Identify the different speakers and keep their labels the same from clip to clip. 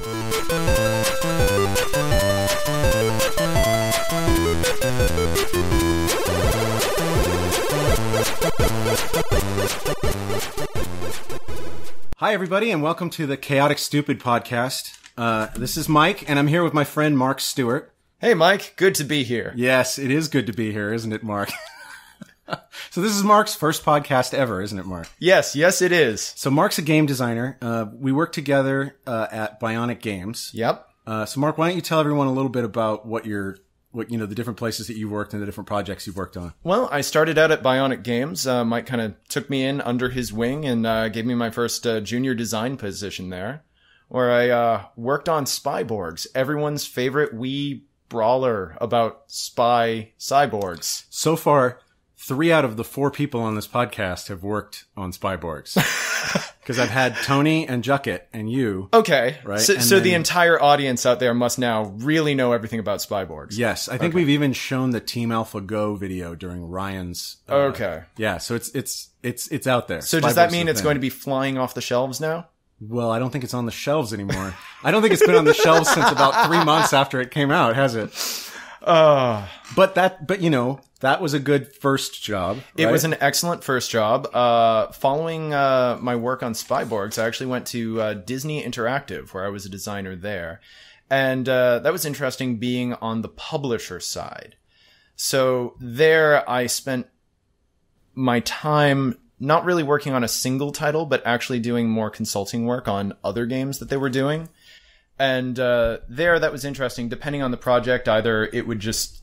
Speaker 1: Hi, everybody, and welcome to the Chaotic Stupid podcast. Uh, this is Mike, and I'm here with my friend Mark Stuart.
Speaker 2: Hey, Mike. Good to be here.
Speaker 1: Yes, it is good to be here, isn't it, Mark? so this is Mark's first podcast ever, isn't it, Mark?
Speaker 2: Yes, yes, it is.
Speaker 1: So Mark's a game designer. Uh, we work together uh, at Bionic Games.
Speaker 2: Yep.
Speaker 1: Uh, so Mark, why don't you tell everyone a little bit about what your what you know the different places that you've worked and the different projects you've worked on.
Speaker 2: Well, I started out at Bionic Games. Uh, Mike kind of took me in under his wing and uh, gave me my first uh, junior design position there, where I uh, worked on Spyborgs, everyone's favorite Wii brawler about spy cyborgs.
Speaker 1: So far, three out of the four people on this podcast have worked on Spyborgs. Because I've had Tony and Jucket and you.
Speaker 2: Okay,
Speaker 1: Right,
Speaker 2: So, so the entire audience out there must now really know everything about Spyborgs.
Speaker 1: Yes, I think we've even shown the Team Alpha Go video during Ryan's. uh,
Speaker 2: Okay.
Speaker 1: Yeah, so it's it's it's it's out there.
Speaker 2: So does that mean it's going to be flying off the shelves now?
Speaker 1: Well, I don't think it's on the shelves anymore. I don't think it's been on the shelves since about three months after it came out, has it?
Speaker 2: Uh,
Speaker 1: But that, but you know, that was a good first job.
Speaker 2: It was an excellent first job. Uh, following uh, my work on Spyborgs, I actually went to uh, Disney Interactive, where I was a designer there. And uh, that was interesting being on the publisher side. So there I spent my time not really working on a single title, but actually doing more consulting work on other games that they were doing. And uh, there, that was interesting. Depending on the project, either it would just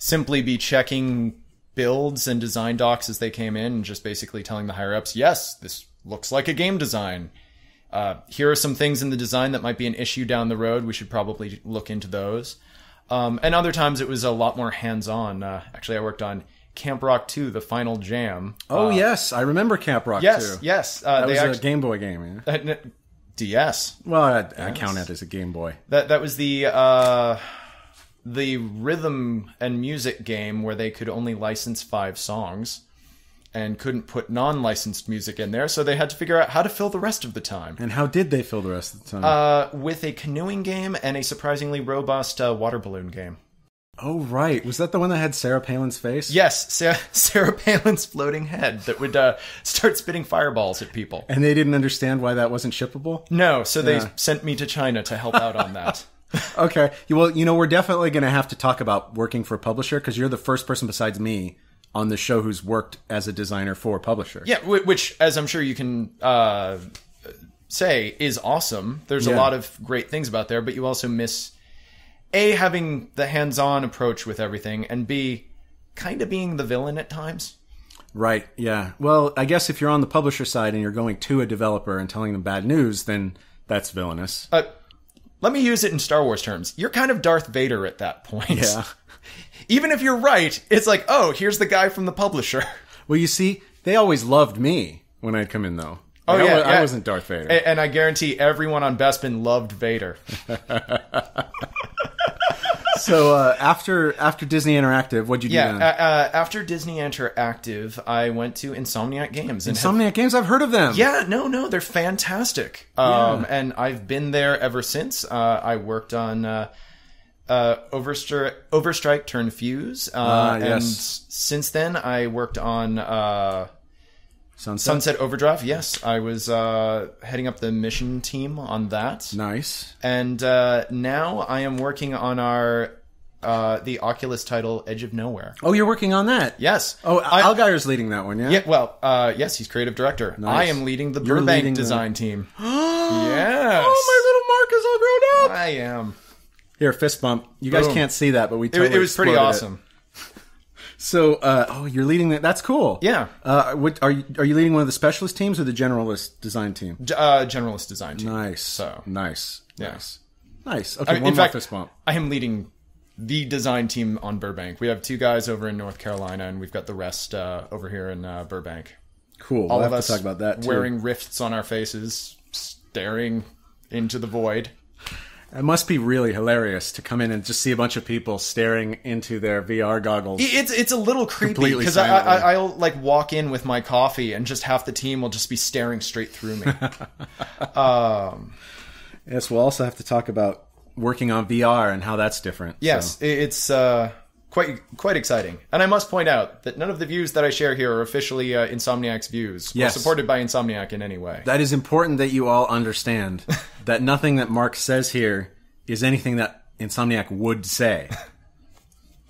Speaker 2: simply be checking builds and design docs as they came in and just basically telling the higher ups, yes, this looks like a game design. Uh, here are some things in the design that might be an issue down the road. We should probably look into those. Um, and other times it was a lot more hands on. Uh, actually, I worked on Camp Rock 2, the final jam.
Speaker 1: Oh yes, I remember Camp Rock
Speaker 2: Yes,
Speaker 1: too.
Speaker 2: yes. Uh,
Speaker 1: that
Speaker 2: they
Speaker 1: was a Game Boy game. Yeah?
Speaker 2: DS.
Speaker 1: Well, I, I count it as a Game Boy.
Speaker 2: That that was the uh, the rhythm and music game where they could only license five songs and couldn't put non-licensed music in there, so they had to figure out how to fill the rest of the time.
Speaker 1: And how did they fill the rest of the time?
Speaker 2: Uh, with a canoeing game and a surprisingly robust uh, water balloon game.
Speaker 1: oh right, was that the one that had Sarah Palin's face?
Speaker 2: Yes, Sarah, Sarah Palin's floating head that would uh, start spitting fireballs at people.
Speaker 1: And they didn't understand why that wasn't shippable.
Speaker 2: No, so they sent me to China to help out on that.
Speaker 1: Okay. Well, you know, we're definitely going to have to talk about working for a publisher because you're the first person besides me on the show who's worked as a designer for a publisher.
Speaker 2: Yeah, which, as I'm sure you can uh, say, is awesome. There's a lot of great things about there, but you also miss a having the hands-on approach with everything, and b kind of being the villain at times.
Speaker 1: Right. Yeah. Well, I guess if you're on the publisher side and you're going to a developer and telling them bad news, then that's villainous.
Speaker 2: Uh, let me use it in Star Wars terms. You're kind of Darth Vader at that point.
Speaker 1: Yeah.
Speaker 2: Even if you're right, it's like, oh, here's the guy from the publisher.
Speaker 1: Well, you see, they always loved me when I'd come in, though.
Speaker 2: Oh,
Speaker 1: I,
Speaker 2: yeah,
Speaker 1: I
Speaker 2: yeah.
Speaker 1: wasn't Darth Vader.
Speaker 2: And I guarantee everyone on Bespin loved Vader.
Speaker 1: so uh, after after Disney Interactive, what'd you do
Speaker 2: Yeah. Uh, uh, after Disney Interactive, I went to Insomniac Games and have
Speaker 1: Insomniac Games, I've heard of them.
Speaker 2: Yeah, no, no, they're fantastic. Um, and I've been there ever since. Uh, I worked on uh, uh, Overstri- Overstrike Turn Fuse, uh,
Speaker 1: Ah,
Speaker 2: and
Speaker 1: yes.
Speaker 2: since then I worked on uh,
Speaker 1: Sunset.
Speaker 2: Sunset Overdrive. Yes, I was uh, heading up the mission team on that,
Speaker 1: Nice.
Speaker 2: and uh, now I am working on our uh, the Oculus title Edge of Nowhere.
Speaker 1: Oh, you're working on that.
Speaker 2: Yes.
Speaker 1: Oh,
Speaker 2: I-
Speaker 1: Allgeier's leading that one, yeah.
Speaker 2: Yeah, well, uh, yes, he's creative director. I am leading the
Speaker 1: You're
Speaker 2: Burbank
Speaker 1: leading the-
Speaker 2: design team. yes.
Speaker 1: Oh, my little Mark is all grown up.
Speaker 2: I am.
Speaker 1: Here, fist bump. You guys
Speaker 2: Boom.
Speaker 1: can't see that, but we
Speaker 2: It,
Speaker 1: totally
Speaker 2: it was pretty
Speaker 1: exploded it.
Speaker 2: awesome.
Speaker 1: So, uh, oh, you're leading that. That's cool.
Speaker 2: Yeah.
Speaker 1: Uh, what, are you are you leading one of the specialist teams or the generalist design team?
Speaker 2: D- Uh, generalist design team.
Speaker 1: Nice.
Speaker 2: So.
Speaker 1: nice.
Speaker 2: Yeah.
Speaker 1: Nice. Nice. Okay,
Speaker 2: I mean,
Speaker 1: one
Speaker 2: in
Speaker 1: more
Speaker 2: fact,
Speaker 1: fist bump.
Speaker 2: I am leading the design team on Burbank. We have two guys over in North Carolina, and we've got the rest uh, over here in uh, Burbank.
Speaker 1: Cool.
Speaker 2: All
Speaker 1: we'll
Speaker 2: of
Speaker 1: have
Speaker 2: us
Speaker 1: to talk about that too.
Speaker 2: wearing rifts on our faces, staring into the void.
Speaker 1: It must be really hilarious to come in and just see a bunch of people staring into their VR goggles.
Speaker 2: It's it's a little creepy because I, I I'll like walk in with my coffee and just half the team will just be staring straight through me.
Speaker 1: um, Yes, we'll also have to talk about working on VR and how that's different.
Speaker 2: Yes,
Speaker 1: So,
Speaker 2: it's uh, quite quite exciting. And I must point out that none of the views that I share here are officially uh, Insomniac's views
Speaker 1: Yes.
Speaker 2: or supported by Insomniac in any way.
Speaker 1: that is important that you all understand that nothing that Mark says here is anything that Insomniac would say.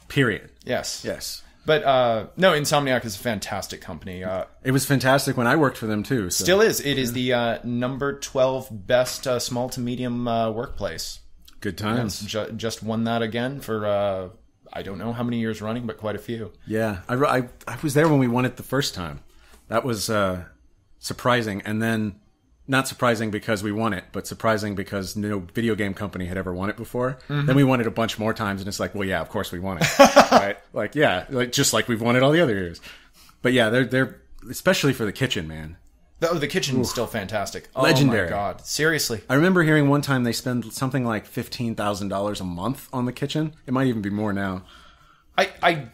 Speaker 1: Period.
Speaker 2: yes.
Speaker 1: Yes.
Speaker 2: But uh, no, Insomniac is a fantastic company. Uh,
Speaker 1: It was fantastic when I worked for them too. So.
Speaker 2: still is. It is the uh, number 12 best uh, small to medium uh, workplace.
Speaker 1: good times.
Speaker 2: Ju- just won that again for, uh, I don't know how many years running, but quite a few.
Speaker 1: Yeah, I, I, I was there when we won it the first time. That was uh, surprising, and then not surprising because we won it, but surprising because no video game company had ever won it before. Then we won it a bunch more times, and it's like, well, yeah, of course we won it, right? Like, yeah, like just like we've won it all the other years. But yeah, they're they're especially for the kitchen, man.
Speaker 2: Oh, the kitchen is still fantastic. Oh
Speaker 1: Legendary.
Speaker 2: my god. Seriously.
Speaker 1: I remember hearing one time they spend something like fifteen thousand dollars a month on the kitchen. It might even be more now.
Speaker 2: I I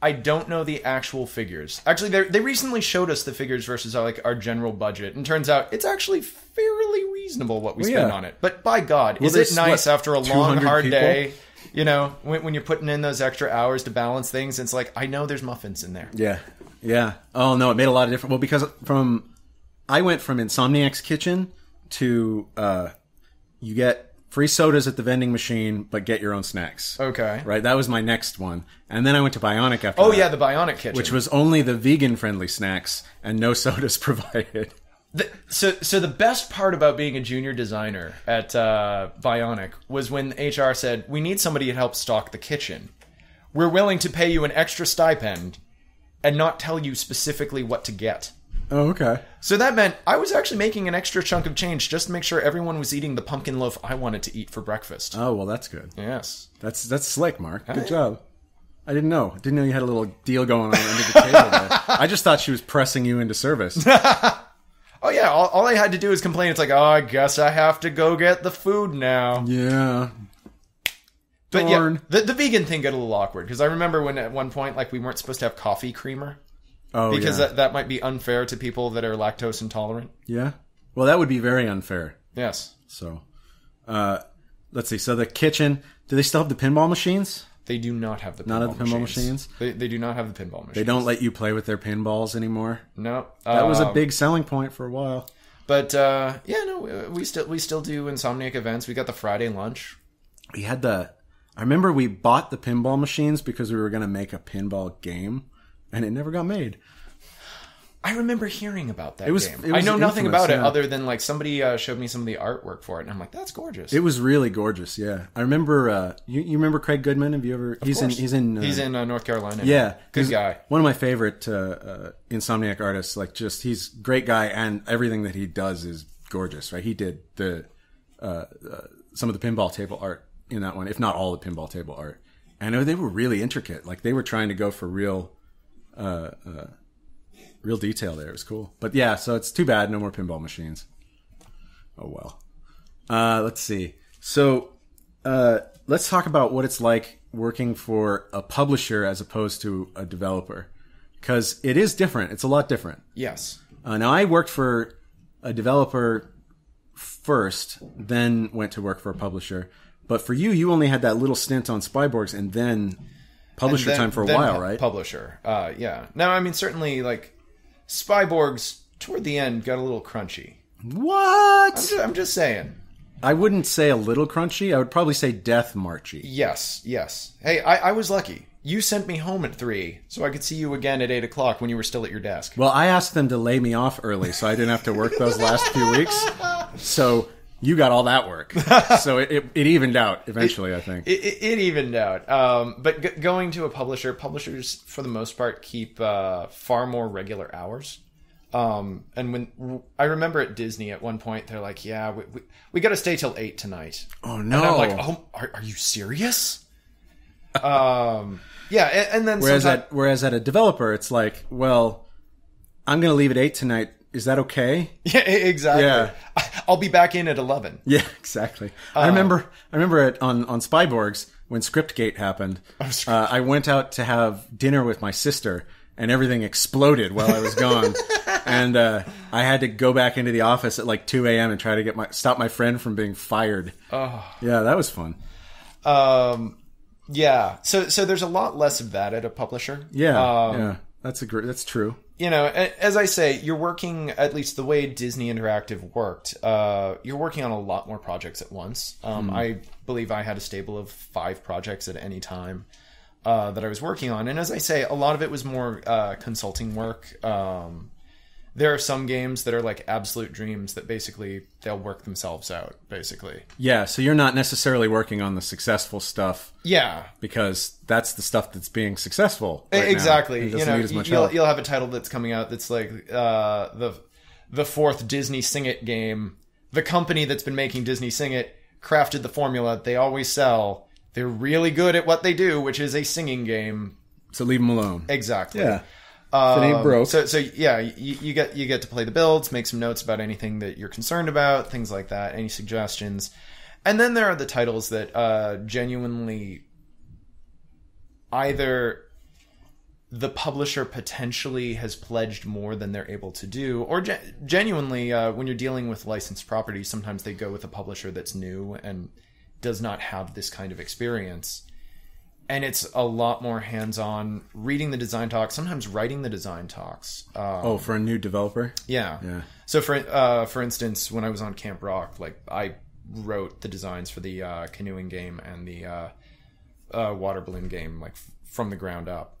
Speaker 2: I don't know the actual figures. Actually, they they recently showed us the figures versus our, like our general budget, and turns out it's actually fairly reasonable what we spend
Speaker 1: yeah.
Speaker 2: on it. But by God, is it nice
Speaker 1: what,
Speaker 2: after a long hard
Speaker 1: people?
Speaker 2: day? You know, when, when you're putting in those extra hours to balance things, it's like I know there's muffins in there.
Speaker 1: Yeah, yeah. Oh no, it made a lot of difference. Well, because from I went from Insomniac's kitchen to uh, you get free sodas at the vending machine, but get your own snacks.
Speaker 2: Okay.
Speaker 1: Right, that was my next one, and then I went to Bionic after.
Speaker 2: Oh
Speaker 1: that,
Speaker 2: yeah, the Bionic kitchen.
Speaker 1: which was only the vegan-friendly snacks and no sodas provided.
Speaker 2: The, so, so the best part about being a junior designer at uh, Bionic was when HR said, "We need somebody to help stock the kitchen. We're willing to pay you an extra stipend, and not tell you specifically what to get."
Speaker 1: Oh, okay.
Speaker 2: So that meant I was actually making an extra chunk of change just to make sure everyone was eating the pumpkin loaf I wanted to eat for breakfast.
Speaker 1: Oh well, that's good.
Speaker 2: Yes.
Speaker 1: That's that's slick, Mark. Good job. I didn't know. Didn't know you had a little deal going on under the table there. I just thought she was pressing you into service.
Speaker 2: Oh yeah. All, all I had to do is complain. It's like, oh, I guess I have to go get the food now.
Speaker 1: Yeah.
Speaker 2: But yeah, the, the vegan thing got a little awkward because I remember when at one point like we weren't supposed to have coffee creamer
Speaker 1: Oh,
Speaker 2: because
Speaker 1: yeah.
Speaker 2: that, that might be unfair to people that are lactose intolerant.
Speaker 1: yeah. Well, that would be very unfair.
Speaker 2: Yes,
Speaker 1: So, uh, let's see. So the kitchen. Do they still have the pinball machines?
Speaker 2: they do not have the pinball
Speaker 1: Not have the pinball
Speaker 2: machines.
Speaker 1: machines?
Speaker 2: They, they do not have the pinball machines.
Speaker 1: They don't let you play with their pinballs anymore.
Speaker 2: No,
Speaker 1: That was a
Speaker 2: Um,
Speaker 1: big selling point for a while.
Speaker 2: But uh, yeah, no, we still we still do Insomniac events. We got the Friday lunch.
Speaker 1: We had the. I remember we bought the pinball machines because we were going to make a pinball game, and it never got made.
Speaker 2: I remember hearing about that
Speaker 1: was-
Speaker 2: game.
Speaker 1: it
Speaker 2: I
Speaker 1: was
Speaker 2: know nothing
Speaker 1: infamous,
Speaker 2: about it
Speaker 1: yeah.
Speaker 2: other than like somebody uh, showed me some of the artwork for it, and I'm like, that's gorgeous.
Speaker 1: It was really gorgeous. Yeah, I remember. Uh, you, you remember Craig Goodman? Have you ever? he's in. He's in. Uh,
Speaker 2: He's in uh, North Carolina.
Speaker 1: Yeah,
Speaker 2: good guy.
Speaker 1: One of my favorite uh, uh, Insomniac artists. Like, just he's great guy, and everything that he does is gorgeous. Right? He did the uh, uh, some of the pinball table art in that one, if not all the pinball table art. And they were really intricate. Like they were trying to go for real, uh, uh, real detail there. It was cool. But yeah, so it's too bad no more pinball machines. Oh well. Uh, let's see. So uh, let's talk about what it's like working for a publisher as opposed to a developer, because it is different. It's a lot different.
Speaker 2: Yes.
Speaker 1: Uh, now, I worked for a developer first, then went to work for a publisher. But for you, you only had that little stint on Spyborgs and then publisher
Speaker 2: Then-
Speaker 1: time for a while, right?
Speaker 2: Publisher. Uh, yeah. Now, I mean, certainly, like Spyborgs toward the end got a little crunchy.
Speaker 1: what?
Speaker 2: I'm just saying.
Speaker 1: I wouldn't say a little crunchy. I would probably say death marchy.
Speaker 2: Yes, yes. Hey, I, I was lucky. You sent me home at three, so I could see you again at eight o'clock when you were still at your desk.
Speaker 1: Well, I asked them to lay me off early so I didn't have to work those last few weeks. So you got all that work. So it, it, it evened out eventually, I think.
Speaker 2: It, it, it evened out. Um, but g- going to a publisher, publishers for the most part keep uh, far more regular hours. Um, and when I remember at Disney at one point, they're like, "Yeah, we we, we got to stay till eight tonight."
Speaker 1: oh,
Speaker 2: And
Speaker 1: no.
Speaker 2: I'm like, "Oh, are, are you serious?" um, yeah, and, and then
Speaker 1: whereas,
Speaker 2: sometime-
Speaker 1: at, whereas at a developer, it's like, well, I'm going to leave at 8 tonight. Is that okay?
Speaker 2: yeah, exactly.
Speaker 1: Yeah.
Speaker 2: I'll be back in at eleven.
Speaker 1: Yeah, exactly.
Speaker 2: Uh,
Speaker 1: I remember. I remember it on on Spyborgs when Scriptgate happened.
Speaker 2: Oh,
Speaker 1: uh, I went out to have dinner with my sister, and everything exploded while I was gone. and uh, I had to go back into the office at like 2 a.m. and try to get my stop my friend from being fired. Oh. Yeah, that was fun.
Speaker 2: Um, yeah. So so there's a lot less of that at a publisher.
Speaker 1: Yeah,
Speaker 2: Um,
Speaker 1: yeah, that's a gr- that's true.
Speaker 2: You know, as I say, you're working at least the way Disney Interactive worked. Uh, you're working on a lot more projects at once. Um, I believe I had a stable of five projects at any time uh, that I was working on, and as I say, a lot of it was more uh, consulting work. Um, there are some games that are like absolute dreams that basically they'll work themselves out. Basically,
Speaker 1: Yeah, so you're not necessarily working on the successful stuff
Speaker 2: yeah,
Speaker 1: because that's the stuff that's being successful. right now.
Speaker 2: Exactly. You know,
Speaker 1: need as much
Speaker 2: you'll, you'll have a title that's coming out that's like uh, the the fourth Disney Sing It game. The company that's been making Disney Sing It crafted the formula they always sell. They're really good at what they do, which is a singing game.
Speaker 1: So leave them alone.
Speaker 2: Exactly.
Speaker 1: Yeah. If it ain't broke.
Speaker 2: So, so yeah, you, you get you get to play the builds, make some notes about anything that you're concerned about, things like that, any suggestions, and then there are the titles that uh, genuinely either the publisher potentially has pledged more than they're able to do, or ge- genuinely, uh, when you're dealing with licensed properties, sometimes they go with a publisher that's new and does not have this kind of experience and it's a lot more hands-on reading the design talks sometimes writing the design talks uh,
Speaker 1: oh, for a new developer?
Speaker 2: yeah
Speaker 1: Yeah.
Speaker 2: so for uh, for instance when i was on camp rock like i wrote the designs for the uh, canoeing game and the uh, uh, water balloon game like f- from the ground up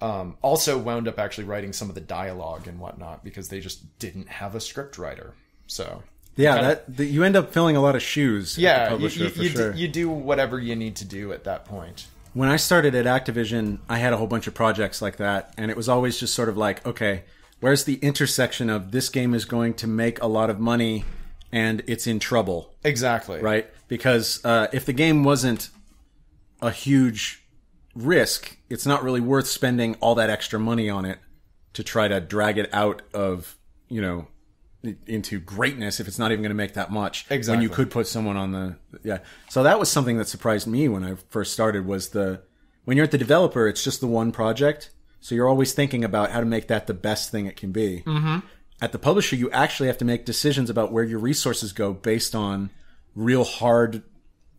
Speaker 2: um, also wound up actually writing some of the dialogue and whatnot because they just didn't have a script writer so
Speaker 1: Yeah, that the, you end up filling a lot of shoes.
Speaker 2: yeah you, you, you,
Speaker 1: sure.
Speaker 2: do, you do whatever you need to do at that point
Speaker 1: when I started at Activision, I had a whole bunch of projects like that, and it was always just sort of like, okay, where's the intersection of this game is going to make a lot of money and it's in trouble,
Speaker 2: exactly
Speaker 1: right? Because uh, if the game wasn't a huge risk, it's not really worth spending all that extra money on it to try to drag it out of, you know, into greatness if it's not even going to make that much when
Speaker 2: Exactly.
Speaker 1: you could put someone on the yeah so that was something that surprised me when i first started was the when you're at the developer it's just the one project so you're always thinking about how to make that the best thing it can be mm-hmm. at the publisher you actually have to make decisions about where your resources go based on real hard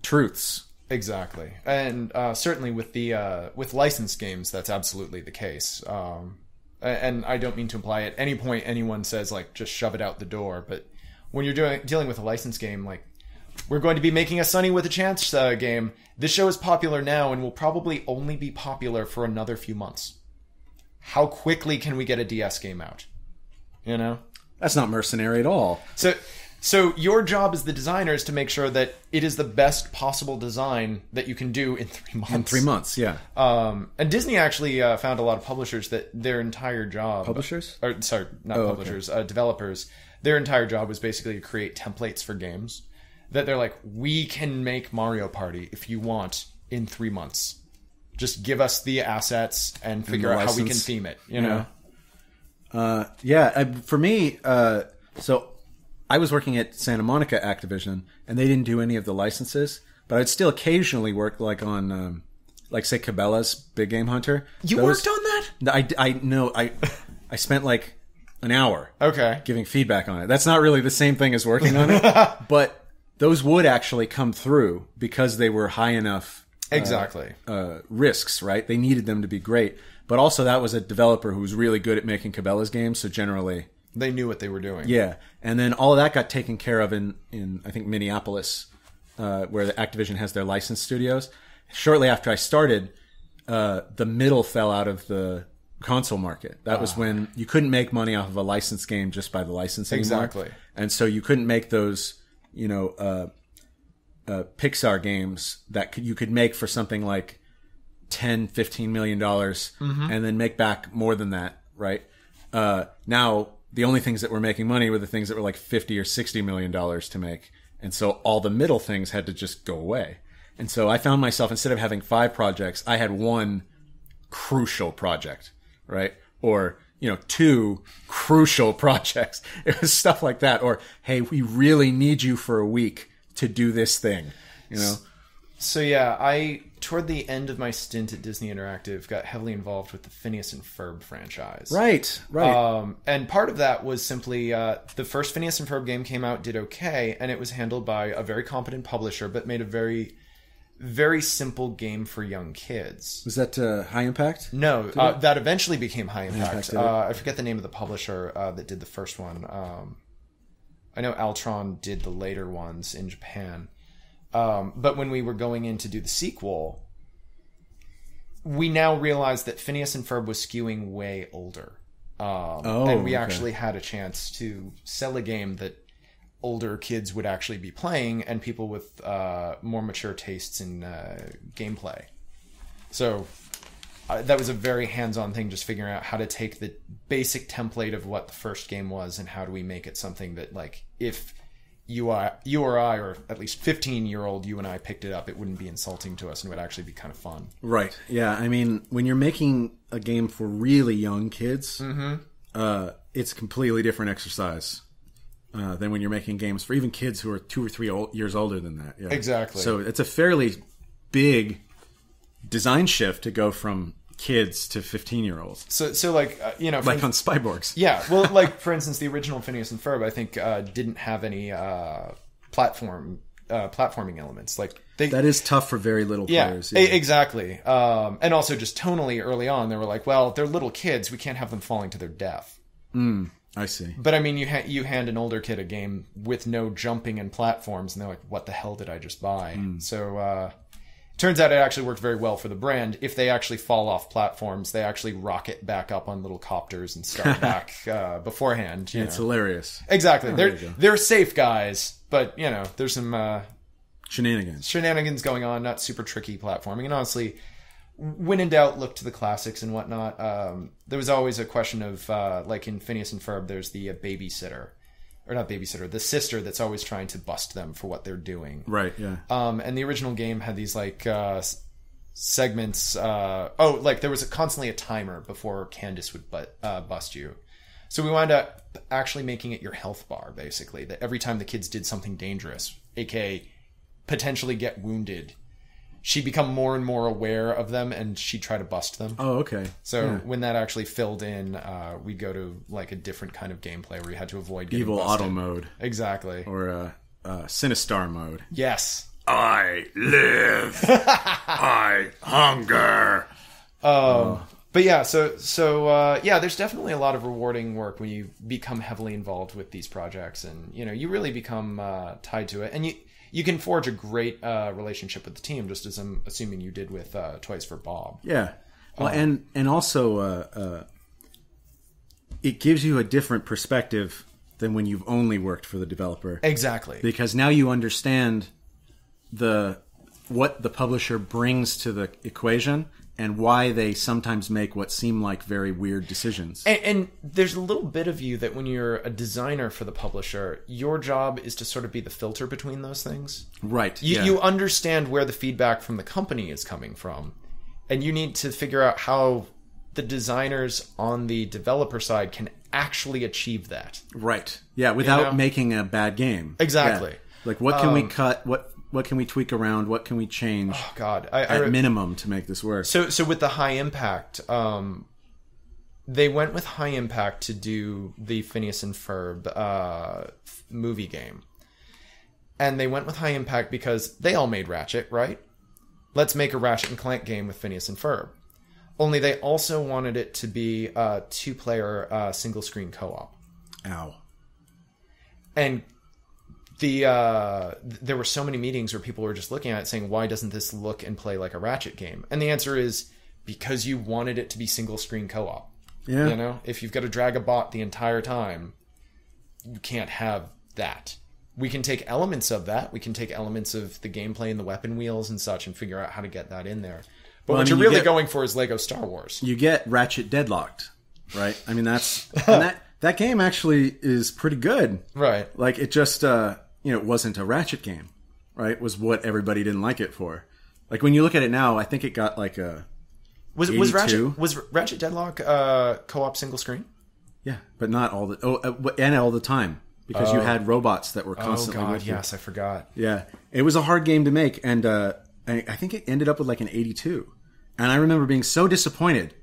Speaker 1: truths
Speaker 2: Exactly, and uh, certainly with the uh, with licensed games, that's absolutely the case. Um, and I don't mean to imply at any point anyone says like just shove it out the door, but when you're doing dealing with a licensed game, like we're going to be making a Sunny with a Chance uh, game. This show is popular now and will probably only be popular for another few months. How quickly can we get a DS game out? You know.
Speaker 1: that's not mercenary at all
Speaker 2: So, so your job as the designer is to make sure that it is the best possible design that you can do in three months.
Speaker 1: in three months yeah
Speaker 2: Um, and Disney actually uh, found a lot of publishers that their entire job
Speaker 1: Publishers?
Speaker 2: or sorry, not
Speaker 1: Oh, okay.
Speaker 2: publishers, uh, developers. Their entire job was basically to create templates for games that they're like, we can make Mario Party if you want in three months. Just give us the assets and figure
Speaker 1: the
Speaker 2: out how we can theme it. You know.
Speaker 1: Uh, yeah, I, for me, uh, so I was working at Santa Monica Activision, and they didn't do any of the licenses, but I'd still occasionally work like on, um, like say Cabela's Big Game Hunter.
Speaker 2: You
Speaker 1: Those-
Speaker 2: worked on that?
Speaker 1: I, I know I I spent like an hour
Speaker 2: Okay.
Speaker 1: giving feedback on it. That's not really the same thing as working on it, but those would actually come through because they were high enough
Speaker 2: Exactly.
Speaker 1: uh, risks, right? They needed them to be great, but also that was a developer who was really good at making Cabela's games, so generally,
Speaker 2: they knew what they were doing.
Speaker 1: yeah. And then all of that got taken care of in in I think Minneapolis, uh, where the Activision has their licensed studios. Shortly after I started, uh, the middle fell out of the console market. That
Speaker 2: Ah.
Speaker 1: was when you couldn't make money off of a licensed game just by the license anymore.
Speaker 2: Exactly.
Speaker 1: And so you couldn't make those, you know, uh, uh, Pixar games that could, you could make for something like 10, 15 million dollars
Speaker 2: Mm-hmm.
Speaker 1: and then make back more than that, right? Uh, now the only things that were making money were the things that were like 50 or 60 million dollars to make. And so all the middle things had to just go away. And so I found myself, instead of having five projects, I had one crucial project, right? Or, you know, two crucial projects. It was stuff like that. Or, hey, we really need you for a week to do this thing, you know?
Speaker 2: So yeah, I toward the end of my stint at Disney Interactive got heavily involved with the Phineas and Ferb franchise.
Speaker 1: Right, right.
Speaker 2: Um, and part of that was simply uh, the first Phineas and Ferb game came out, did okay, and it was handled by a very competent publisher, but made a very, very simple game for young kids.
Speaker 1: Was that uh, High Impact?
Speaker 2: No, uh, that eventually became High Impact.
Speaker 1: Impact
Speaker 2: uh, I forget the name of the publisher uh, that did the first one. Um, I know Altron did the later ones in Japan. Um, but when we were going in to do the sequel, we now realized that Phineas and Ferb was skewing way older. Um,
Speaker 1: Oh,
Speaker 2: and we
Speaker 1: okay.
Speaker 2: actually had a chance to sell a game that older kids would actually be playing and people with uh, more mature tastes in uh, gameplay. So uh, that was a very hands-on thing, just figuring out how to take the basic template of what the first game was and how do we make it something that, like, if you are you or I, or at least fifteen-year-old you and I picked it up, it wouldn't be insulting to us and it would actually be kind of fun.
Speaker 1: Right. Yeah. I mean, when you're making a game for really young kids, uh, it's a completely different exercise uh, than when you're making games for even kids who are two or three old, years older than that. Yeah.
Speaker 2: Exactly.
Speaker 1: So it's a fairly big design shift to go from kids to 15 year olds,
Speaker 2: So, so like uh, you know,
Speaker 1: like on Spyborgs.
Speaker 2: Yeah, well, like for instance, the original Phineas and Ferb, I think, uh, didn't have any uh, platform uh, platforming elements. Like they,
Speaker 1: That is tough for very little
Speaker 2: yeah,
Speaker 1: players.
Speaker 2: e- exactly. Um, and also just tonally early on, they were like, well, they're little kids, we can't have them falling to their death.
Speaker 1: mm, I see.
Speaker 2: But I mean, you ha- you hand an older kid a game with no jumping and platforms, and they're like, "What the hell did I just buy?" So uh, turns out it actually worked very well for the brand. If they actually fall off platforms, they actually rocket back up on little copters and start back uh, beforehand. You
Speaker 1: It's
Speaker 2: know.
Speaker 1: hilarious.
Speaker 2: Exactly. they're they're safe guys, but you know, there's some uh,
Speaker 1: Shenanigans.
Speaker 2: shenanigans going on, not super tricky platforming. And honestly, when in doubt, look to the classics and whatnot. Um, there was always a question of uh, like in Phineas and Ferb, there's the uh, babysitter, or not babysitter, the sister that's always trying to bust them for what they're doing.
Speaker 1: Right. Yeah.
Speaker 2: Um, and the original game had these like uh, segments. Uh, oh, like there was a, constantly a timer before Candace would but, uh, bust you. So we wound up actually making it your health bar, basically. That every time the kids did something dangerous, aka potentially get wounded, she'd become more and more aware of them, and she'd try to bust them.
Speaker 1: Oh, okay.
Speaker 2: So
Speaker 1: Yeah.
Speaker 2: when that actually filled in, uh, we'd go to like a different kind of gameplay where you had to avoid getting
Speaker 1: evil
Speaker 2: busted.
Speaker 1: auto mode
Speaker 2: Exactly.
Speaker 1: or uh, uh, Sinistar mode.
Speaker 2: Yes.
Speaker 1: I live. I hunger. Um.
Speaker 2: but yeah, so so uh, yeah, there's definitely a lot of rewarding work when you become heavily involved with these projects, and you know you really become uh, tied to it, and you you can forge a great uh, relationship with the team, just as I'm assuming you did with uh, Toys for Bob.
Speaker 1: Yeah. Well, and and also, uh, uh, it gives you a different perspective than when you've only worked for the developer,
Speaker 2: Exactly.
Speaker 1: because now you understand the what the publisher brings to the equation and why they sometimes make what seem like very weird decisions.
Speaker 2: And, and there's a little bit of you that when you're a designer for the publisher, your job is to sort of be the filter between those things.
Speaker 1: right.
Speaker 2: You,
Speaker 1: yeah.
Speaker 2: you understand where the feedback from the company is coming from, and you need to figure out how the designers on the developer side can actually achieve that.
Speaker 1: Right. Yeah, without
Speaker 2: know?
Speaker 1: making a bad game.
Speaker 2: Exactly.
Speaker 1: Yeah. Like what can we um, cut? What what can we tweak around? What can we change
Speaker 2: Oh God, I,
Speaker 1: at
Speaker 2: I
Speaker 1: minimum to make this work?
Speaker 2: so so with the high impact, um, they went with high impact to do the Phineas and Ferb uh, movie game, and they went with high impact because they all made Ratchet, right? Let's make a Ratchet and Clank game with Phineas and Ferb. Only they also wanted it to be a two-player uh, single-screen co-op,
Speaker 1: Ow.
Speaker 2: and the uh, there were so many meetings where people were just looking at it saying, "Why doesn't this look and play like a Ratchet game?" And the answer is because you wanted it to be single-screen co-op.
Speaker 1: Yeah.
Speaker 2: You know, if you've got to drag a bot the entire time, you can't have that. We can take elements of that. We can take elements of the gameplay and the weapon wheels and such and figure out how to get that in there. But
Speaker 1: Well, I
Speaker 2: what
Speaker 1: mean,
Speaker 2: you're
Speaker 1: you
Speaker 2: really
Speaker 1: get-
Speaker 2: going for is Lego Star Wars.
Speaker 1: You get Ratchet deadlocked, right? I mean that's and that that game actually is pretty good.
Speaker 2: Right.
Speaker 1: Like it just uh you know, it wasn't a Ratchet game, right? Was what everybody didn't like it for. Like when you look at it now, I think it got like a
Speaker 2: Was was Ratchet was Ratchet Deadlock uh, co-op single screen?
Speaker 1: yeah, but not all the oh uh, and all the time because you had robots that were constantly.
Speaker 2: Oh
Speaker 1: constantly
Speaker 2: god,
Speaker 1: with you.
Speaker 2: yes, I forgot.
Speaker 1: Yeah, it was a hard game to make, and uh, I, I think it ended up with like an 82. And I remember being so disappointed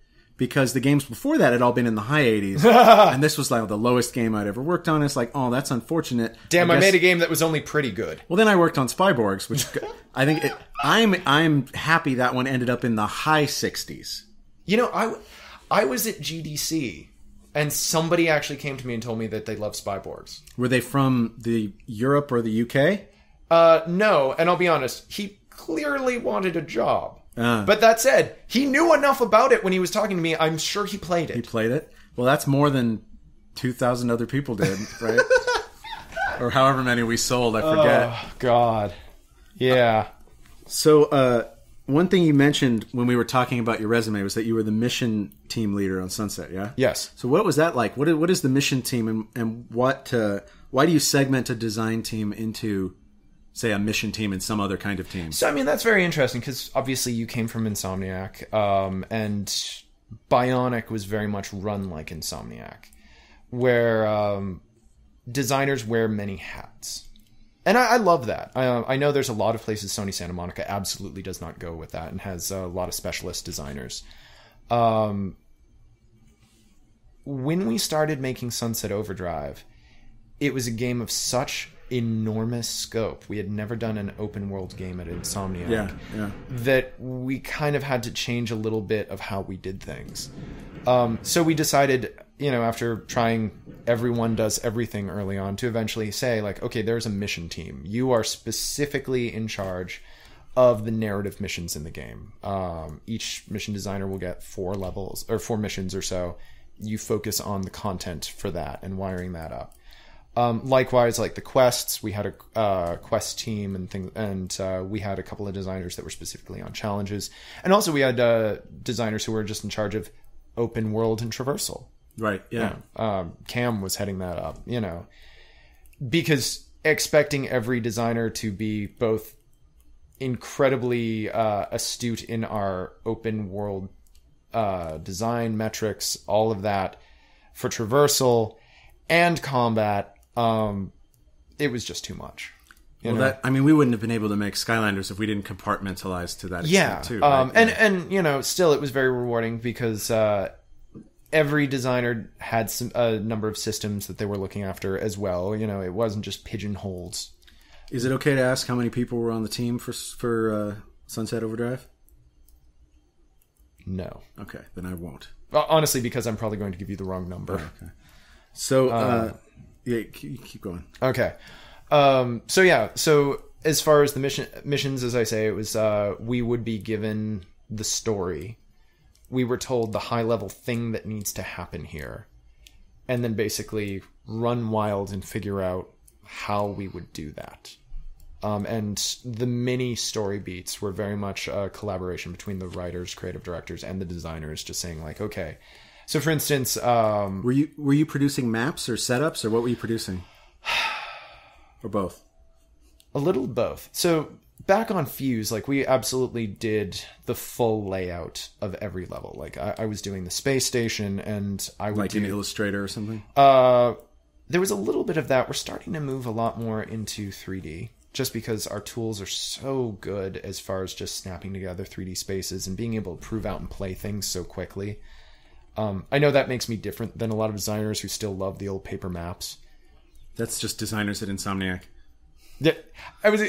Speaker 1: because the games before that had all been in the high 80s. and this was like the lowest game I'd ever worked on. It's like, oh, that's unfortunate.
Speaker 2: Damn, I,
Speaker 1: guess-
Speaker 2: made a game that was only pretty good.
Speaker 1: Well, then I worked on Spyborgs, which I think it, I'm I'm happy that one ended up in the high 60s.
Speaker 2: You know, i i was at GDC, and somebody actually came to me and told me that they love Spyborgs.
Speaker 1: Were they from the Europe or the UK?
Speaker 2: Uh, no, and I'll be honest, he clearly wanted a job.
Speaker 1: Ah.
Speaker 2: But that said, he knew enough about it when he was talking to me. I'm sure he played it.
Speaker 1: He played it. Well, that's more than 2,000 other people did, right? or however many we sold, I forget.
Speaker 2: Oh God, yeah.
Speaker 1: So, uh, one thing you mentioned when we were talking about your resume was that you were the mission team leader on Sunset, yeah?
Speaker 2: Yes.
Speaker 1: So, what was that like? What is, what is the mission team, and, and what? Uh, why do you segment a design team into, say, a mission team and some other kind of team?
Speaker 2: So I mean, that's very interesting because obviously you came from Insomniac, um, and Bionic was very much run like Insomniac, where um, designers wear many hats. And I, I love that. I, uh, I know there's a lot of places Sony Santa Monica absolutely does not go with that and has a lot of specialist designers. Um, when we started making Sunset Overdrive, it was a game of such enormous scope. We had never done an open world game at Insomniac
Speaker 1: Yeah, yeah.
Speaker 2: that we kind of had to change a little bit of how we did things. Um, so we decided, you know, after trying everyone does everything early on, to eventually say, like, okay, there's a mission team. You are specifically in charge of the narrative missions in the game. Um, each mission designer will get four levels or four missions or so. You focus on the content for that and wiring that up. Um, likewise, like the quests, we had a uh, quest team and things, and uh, we had a couple of designers that were specifically on challenges, and also we had uh, designers who were just in charge of open world and traversal.
Speaker 1: Right, yeah.
Speaker 2: Um, Cam was heading that up, you know, because expecting every designer to be both incredibly uh, astute in our open world uh, design metrics, all of that for traversal and combat, um, it was just too much. You
Speaker 1: Well,
Speaker 2: know?
Speaker 1: that I mean, we wouldn't have been able to make Skylanders if we didn't compartmentalize to that extent
Speaker 2: yeah,
Speaker 1: too. right?
Speaker 2: um, and and you know, still it was very rewarding because uh, every designer had some a number of systems that they were looking after as well. You know, it wasn't just pigeonholes.
Speaker 1: Is it okay to ask how many people were on the team for for uh, Sunset Overdrive?
Speaker 2: No,
Speaker 1: Okay, then I won't.
Speaker 2: Honestly, because I'm probably going to give you the wrong number. Okay.
Speaker 1: So, uh, yeah, keep, going.
Speaker 2: Okay. Um, so yeah, so as far as the mission missions, as I say, it was uh, we would be given the story. We were told the high level thing that needs to happen here, and then basically run wild and figure out how we would do that. Um, and the mini story beats were very much a collaboration between the writers, creative directors, and the designers, just saying like, okay. So, for instance, um,
Speaker 1: Were you were you producing maps or setups or what were you producing? or both?
Speaker 2: A little both. So back on Fuse, like we absolutely did the full layout of every level. Like I, I was doing the space station, and I would
Speaker 1: Like
Speaker 2: do.
Speaker 1: in Illustrator or something?
Speaker 2: uh, there was a little bit of that. We're starting to move a lot more into 3D, just because our tools are so good as far as just snapping together 3D spaces and being able to prove out and play things so quickly. Um, I know that makes me different than a lot of designers who still love the old paper maps.
Speaker 1: That's just designers at Insomniac.
Speaker 2: Yeah, I was.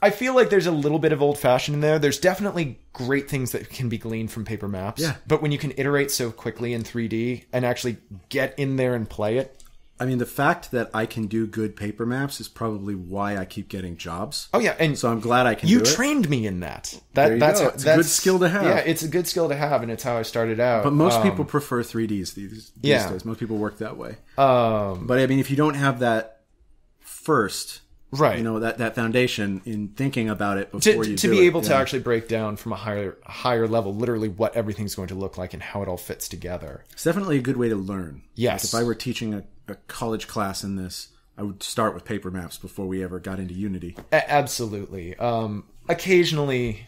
Speaker 2: I feel like there's a little bit of old fashioned in there. There's definitely great things that can be gleaned from paper maps.
Speaker 1: Yeah.
Speaker 2: But when you can iterate so quickly in 3D and actually get in there and play it,
Speaker 1: I mean, the fact that I can do good paper maps is probably why I keep getting jobs.
Speaker 2: oh yeah, and
Speaker 1: So I'm glad I can
Speaker 2: you
Speaker 1: do it.
Speaker 2: trained me in that. That that's how-
Speaker 1: It's a good skill to have.
Speaker 2: Yeah, it's a good skill to have, and it's how I started out.
Speaker 1: But most
Speaker 2: Um,
Speaker 1: people prefer 3Ds these, these
Speaker 2: Yeah.
Speaker 1: days. Most people work that way.
Speaker 2: um,
Speaker 1: But I mean, if you don't have that first,
Speaker 2: right.
Speaker 1: you know, that, that foundation in thinking about it
Speaker 2: to,
Speaker 1: you
Speaker 2: to be
Speaker 1: it,
Speaker 2: able to actually break down from a higher higher level, literally what everything's going to look like and how it all fits together.
Speaker 1: It's definitely a good way to learn.
Speaker 2: Yes.
Speaker 1: Like if I were teaching a, a college class in this, I would start with paper maps before we ever got into Unity.
Speaker 2: A- absolutely. Um, occasionally,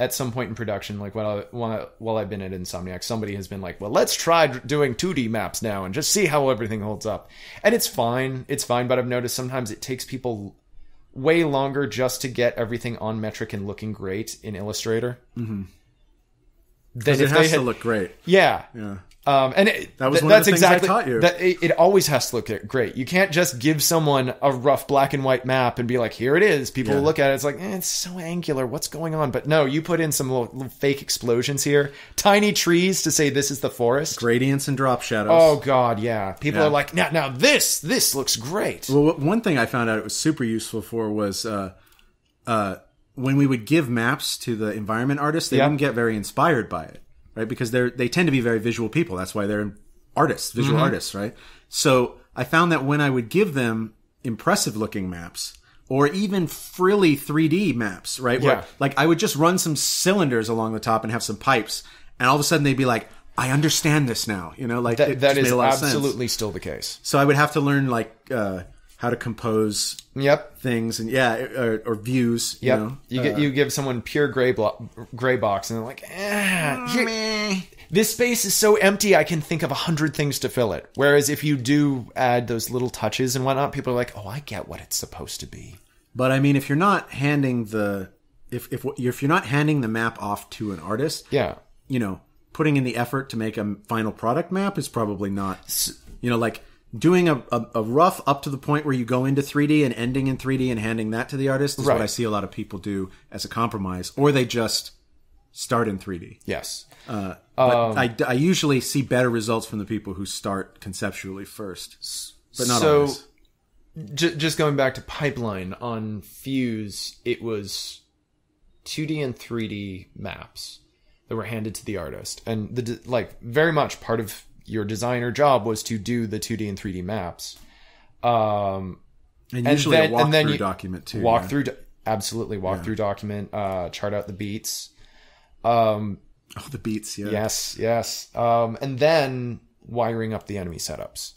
Speaker 2: at some point in production, like while I, while, I, while I've been at Insomniac, somebody has been like, "Well, let's try doing 2D maps now and just see how everything holds up." And it's fine, it's fine. But I've noticed sometimes it takes people way longer just to get everything on metric and looking great in Illustrator. Mm-hmm. Than
Speaker 1: it has
Speaker 2: they
Speaker 1: to look great.
Speaker 2: yeah,
Speaker 1: Yeah.
Speaker 2: Um, and it,
Speaker 1: That was
Speaker 2: th-
Speaker 1: one of
Speaker 2: that's
Speaker 1: the things I
Speaker 2: exactly,
Speaker 1: taught you.
Speaker 2: That, it, it always has to look great. You can't just give someone a rough black and white map and be like, "Here it is." People
Speaker 1: Yeah.
Speaker 2: look at it. It's like, eh, it's so angular. What's going on? But no, you put in some little, little fake explosions here, tiny trees to say this is the forest.
Speaker 1: Gradients and drop shadows.
Speaker 2: Oh God, yeah. People
Speaker 1: Yeah.
Speaker 2: are like, now, now this, this looks great.
Speaker 1: Well, one thing I found out it was super useful for was uh, uh, when we would give maps to the environment artists, they
Speaker 2: Yeah.
Speaker 1: wouldn't get very inspired by it, right? Because they're they tend to be very visual people. That's why they're artists, visual
Speaker 2: Mm-hmm.
Speaker 1: artists, right? So I found that when I would give them impressive looking maps. Or even frilly 3D maps, right? Where,
Speaker 2: Yeah.
Speaker 1: like I would just run some cylinders along the top and have some pipes, and all of a sudden they'd be like, "I understand this now," you know, like
Speaker 2: That, that is
Speaker 1: a lot of sense.
Speaker 2: absolutely still the case.
Speaker 1: So I would have to learn like uh, how to compose
Speaker 2: Yep.
Speaker 1: things and yeah, or, or views.
Speaker 2: Yep.
Speaker 1: You, know?
Speaker 2: You get uh, you give someone pure gray blo- gray box, and they're like, ah, here- this space is so empty. I can think of a hundred things to fill it. Whereas if you do add those little touches and whatnot, people are like, oh, I get what it's supposed to be.
Speaker 1: But I mean, if you're not handing the if if if you're not handing the map off to an artist,
Speaker 2: Yeah.
Speaker 1: you know, putting in the effort to make a final product map is probably not. You know, like doing a, a, a rough up to the point where you go into 3D and ending in 3D and handing that to the artist is
Speaker 2: Right.
Speaker 1: what I see a lot of people do as a compromise, or they just start in 3D.
Speaker 2: Yes.
Speaker 1: But
Speaker 2: Um,
Speaker 1: I, I usually see better results from the people who start conceptually first, but not
Speaker 2: So-
Speaker 1: always.
Speaker 2: J- just going back to pipeline on Fuse, it was 2D and 3D maps that were handed to the artist, and the like very much part of your designer job was to do the 2D and 3D maps. Um,
Speaker 1: And
Speaker 2: and
Speaker 1: usually
Speaker 2: then-
Speaker 1: a
Speaker 2: and then
Speaker 1: walkthrough
Speaker 2: you-
Speaker 1: document too.
Speaker 2: walk
Speaker 1: yeah.
Speaker 2: through, absolutely walk through document, uh, chart out the beats. Um,
Speaker 1: Oh, the beats, yeah.
Speaker 2: Yes, yes. Um, and then wiring up the enemy setups.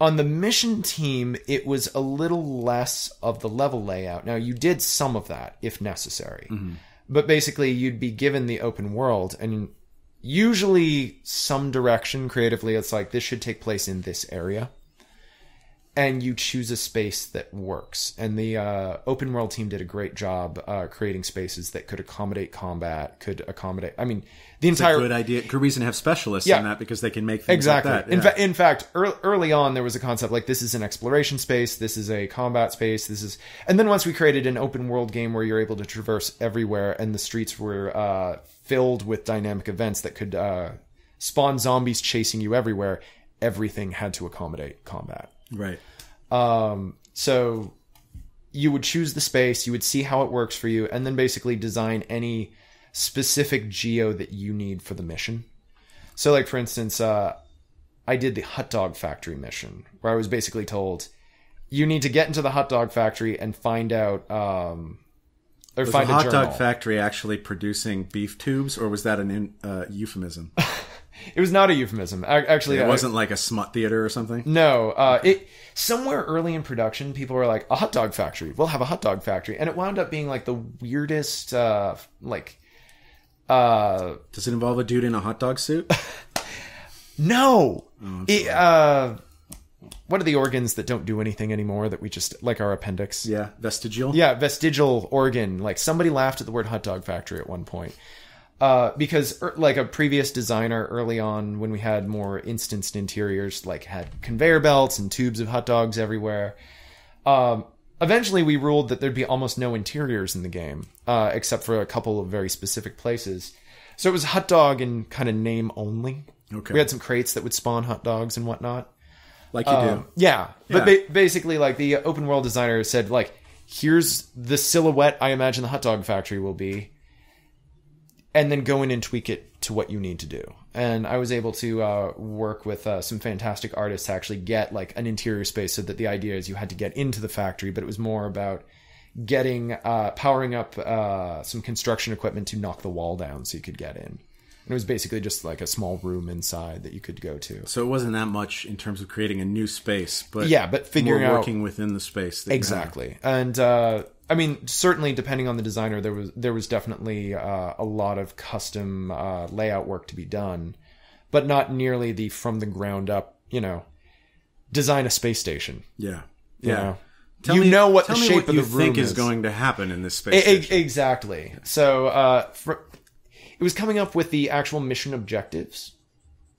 Speaker 2: On the mission team, it was a little less of the level layout. Now, you did some of that if necessary. But basically, you'd be given the open world, and usually some direction creatively. It's like, this should take place in this area. And you choose a space that works. And the uh, open world team did a great job uh, creating spaces that could accommodate combat, could accommodate. I mean, the entire
Speaker 1: Good idea. Good reason to have specialists
Speaker 2: Yeah.
Speaker 1: in that because they can make things
Speaker 2: Exactly.
Speaker 1: like that.
Speaker 2: In,
Speaker 1: yeah.
Speaker 2: fa- in fact, ear- early on, there was a concept like this is an exploration space, this is a combat space, this is. And then once we created an open world game where you're able to traverse everywhere and the streets were uh, filled with dynamic events that could uh, spawn zombies chasing you everywhere, everything had to accommodate combat.
Speaker 1: right.
Speaker 2: Um, so you would choose the space, you would see how it works for you, and then basically design any specific geo that you need for the mission. So, like for instance, uh, I did the hot dog factory mission where I was basically told you need to get into the hot dog factory and find out um, or
Speaker 1: Was
Speaker 2: find a
Speaker 1: hot
Speaker 2: journal.
Speaker 1: dog factory actually producing beef tubes, or was that an in, uh, euphemism?
Speaker 2: it was not a euphemism. Ac- Actually,
Speaker 1: It
Speaker 2: I-
Speaker 1: wasn't like a smut theater or something.
Speaker 2: No, uh, it somewhere early in production, people were like, "A hot dog factory. We'll have a hot dog factory," and it wound up being like the weirdest, uh, like, uh,
Speaker 1: Does it involve a dude in a hot dog suit?
Speaker 2: no, it, uh, what are the organs that don't do anything anymore that we just like our appendix?
Speaker 1: yeah, vestigial.
Speaker 2: Yeah, vestigial organ. Like somebody laughed at the word hot dog factory at one point. Uh, because er, like a previous designer early on when we had more instanced interiors, like had conveyor belts and tubes of hot dogs everywhere. Um, eventually we ruled that there'd be almost no interiors in the game, uh, except for a couple of very specific places. So it was hot dog and kind of name only.
Speaker 1: Okay.
Speaker 2: We had some crates that would spawn hot dogs and whatnot.
Speaker 1: Like you
Speaker 2: Um,
Speaker 1: do.
Speaker 2: yeah, but ba- basically, like the open world designer said, like, here's the silhouette I imagine the hot dog factory will be, and then go in and tweak it to what you need to do. And I was able to uh, work with uh, some fantastic artists to actually get like an interior space, so that the idea is you had to get into the factory, but it was more about getting uh, powering up uh, some construction equipment to knock the wall down so you could get in. It was basically just like a small room inside that you could go to.
Speaker 1: So it wasn't that much in terms of creating a new space, but
Speaker 2: Yeah, but figuring out-
Speaker 1: working within the space. that.
Speaker 2: Exactly, and uh, I mean, certainly depending on the designer, there was there was definitely uh, a lot of custom uh, layout work to be done, but not nearly the from the ground up. You know, design a space station.
Speaker 1: Yeah,
Speaker 2: You
Speaker 1: yeah.
Speaker 2: know?
Speaker 1: Tell
Speaker 2: you
Speaker 1: me-
Speaker 2: know what the shape
Speaker 1: what
Speaker 2: of
Speaker 1: you
Speaker 2: the room
Speaker 1: think is
Speaker 2: is.
Speaker 1: going to happen in this space.
Speaker 2: Exactly. So uh, for, it was coming up with the actual mission objectives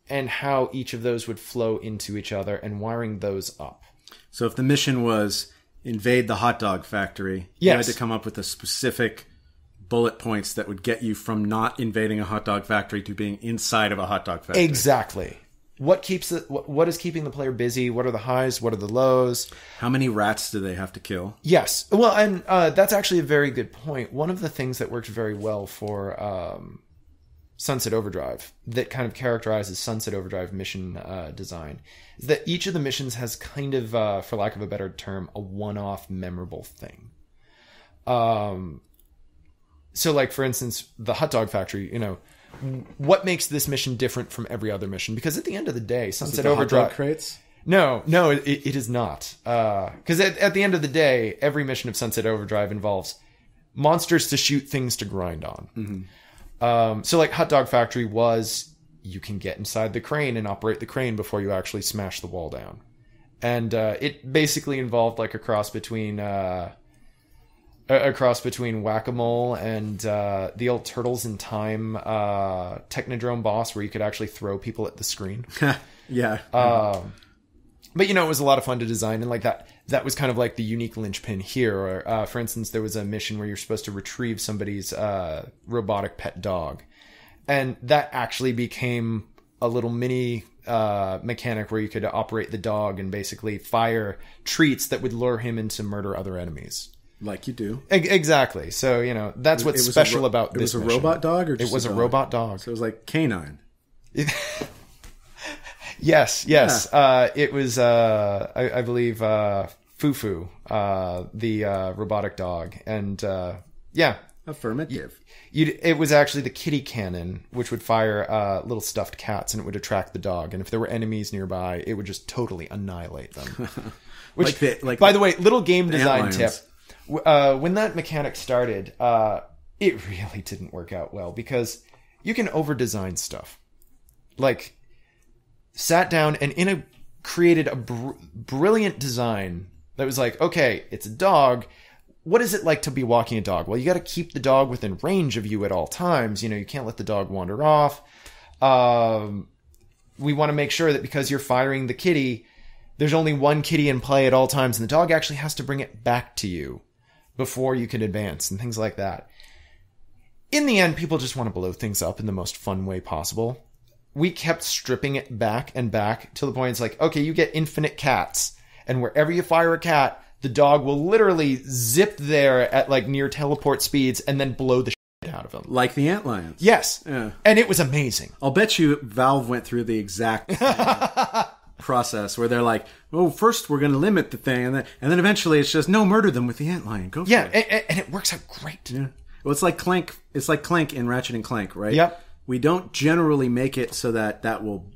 Speaker 2: and how each of those would flow into each other and wiring those up.
Speaker 1: So if the mission was invade the hot dog factory, you had to come up with a specific bullet points that would get you from not invading a hot dog factory to being inside of a hot dog factory.
Speaker 2: Exactly. What keeps? What, what is keeping the player busy? What are the highs? What are the lows?
Speaker 1: How many rats do they have to kill?
Speaker 2: Yes. Well, and uh, that's actually a very good point. One of the things that worked very well for um, Sunset Overdrive, that kind of characterizes Sunset Overdrive mission uh, design, is that each of the missions has kind of, uh, for lack of a better term, a one-off memorable thing. Um, so, like for instance, the hot dog factory. You know, what makes this mission different from every other mission? Because at the end of the day, Sunset Overdrive.
Speaker 1: dog crates?
Speaker 2: No, no, it, it is not. Because at, at the end of the day, every mission of Sunset Overdrive involves monsters to shoot, things to grind on. Um, so, like Hot Dog Factory was, you can get inside the crane and operate the crane before you actually smash the wall down. And uh, it basically involved like a cross between uh, a, cross between whack a mole and uh, the old Turtles in Time uh, Technodrome boss, where you could actually throw people at the screen
Speaker 1: yeah.
Speaker 2: but you know it was a lot of fun to design and like that that was kind of like the unique linchpin here or uh, for instance there was a mission where you're supposed to retrieve somebody's uh, robotic pet dog and that actually became a little mini uh, mechanic where you could operate the dog and basically fire treats that would lure him into murder other enemies
Speaker 1: like you do.
Speaker 2: E- exactly so you know that's what's
Speaker 1: It
Speaker 2: special
Speaker 1: ro-
Speaker 2: about
Speaker 1: it
Speaker 2: this
Speaker 1: was a
Speaker 2: mission.
Speaker 1: robot dog or
Speaker 2: it was a,
Speaker 1: dog?
Speaker 2: robot dog
Speaker 1: So it was like canine.
Speaker 2: Yes, yes. Uh, it was, uh, I, I believe, uh, Fufu, uh, the uh, robotic dog, and uh, yeah,
Speaker 1: Affirmative.
Speaker 2: you'd, it was actually the kitty cannon, which would fire uh, little stuffed cats, and it would attract the dog. And if there were enemies nearby, it would just totally annihilate them. Which,
Speaker 1: Like the- like
Speaker 2: by the way, little game design tip: uh, when that mechanic started, uh, it really didn't work out well because you can over design stuff. Like sat down and in a created a br- brilliant design that was like, okay, it's a dog. What is it like to be walking a dog? Well, you got to keep the dog within range of you at all times. You know, you can't let the dog wander off. Um, we want to make sure that because you're firing the kitty, there's only one kitty in play at all times, and the dog actually has to bring it back to you before you can advance and things like that. In the end, people just want to blow things up in the most fun way possible we kept stripping it back and back to the point it's like, okay, you get infinite cats, and wherever you fire a cat, the dog will literally zip there at like near teleport speeds and then blow the shit out of them.
Speaker 1: Like the antlions.
Speaker 2: Yes.
Speaker 1: Yeah.
Speaker 2: And it was amazing.
Speaker 1: I'll bet you Valve went through the exact process where they're like, "Oh, first we're going to limit the thing, and then and then eventually it's just no murder them with the antlion. Go for
Speaker 2: Yeah,
Speaker 1: it."
Speaker 2: and, and it works out great.
Speaker 1: Yeah. Well, it's like Clank. It's like Clank in Ratchet and Clank, right?
Speaker 2: Yep.
Speaker 1: We don't generally make it so that that will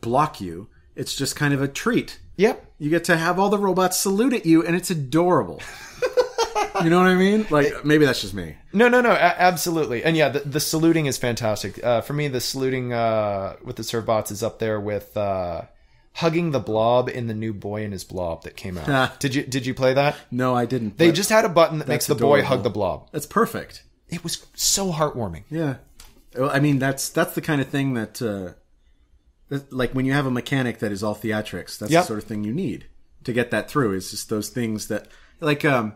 Speaker 1: block you. It's just kind of a treat.
Speaker 2: Yep.
Speaker 1: You get to have all the robots salute at you, and it's adorable. you know what I mean? Like maybe that's just me.
Speaker 2: No, no, no, a- absolutely. And yeah, the, the saluting is fantastic. Uh, for me, the saluting uh, with the Servbots is up there with uh, hugging the blob in the new Boy and His Blob that came out. did you did you play that?
Speaker 1: No, I didn't.
Speaker 2: They just had a button that makes the boy
Speaker 1: adorable.
Speaker 2: hug the blob.
Speaker 1: That's perfect.
Speaker 2: It was so heartwarming.
Speaker 1: Yeah. Well, I mean, that's that's the kind of thing that, uh, that, like, when you have a mechanic that is all theatrics, that's
Speaker 2: Yep.
Speaker 1: the sort of thing you need to get that through. Is just those things that, like, um,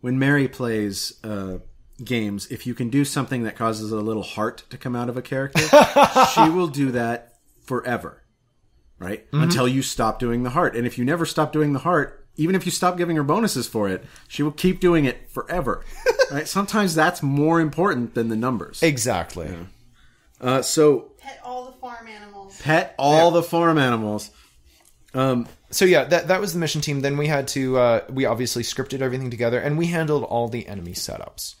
Speaker 1: when Mary plays uh, games, if you can do something that causes a little heart to come out of a character, she will do that forever, right? Until you stop doing the heart. And if you never stop doing the heart, even if you stop giving her bonuses for it, she will keep doing it forever. right? Sometimes that's more important than the numbers.
Speaker 2: Exactly.
Speaker 1: Uh, so
Speaker 3: Pet all the farm animals.
Speaker 1: Pet all the farm animals.
Speaker 2: So yeah, that that was the mission team. Then we had to uh, we obviously scripted everything together, and we handled all the enemy setups.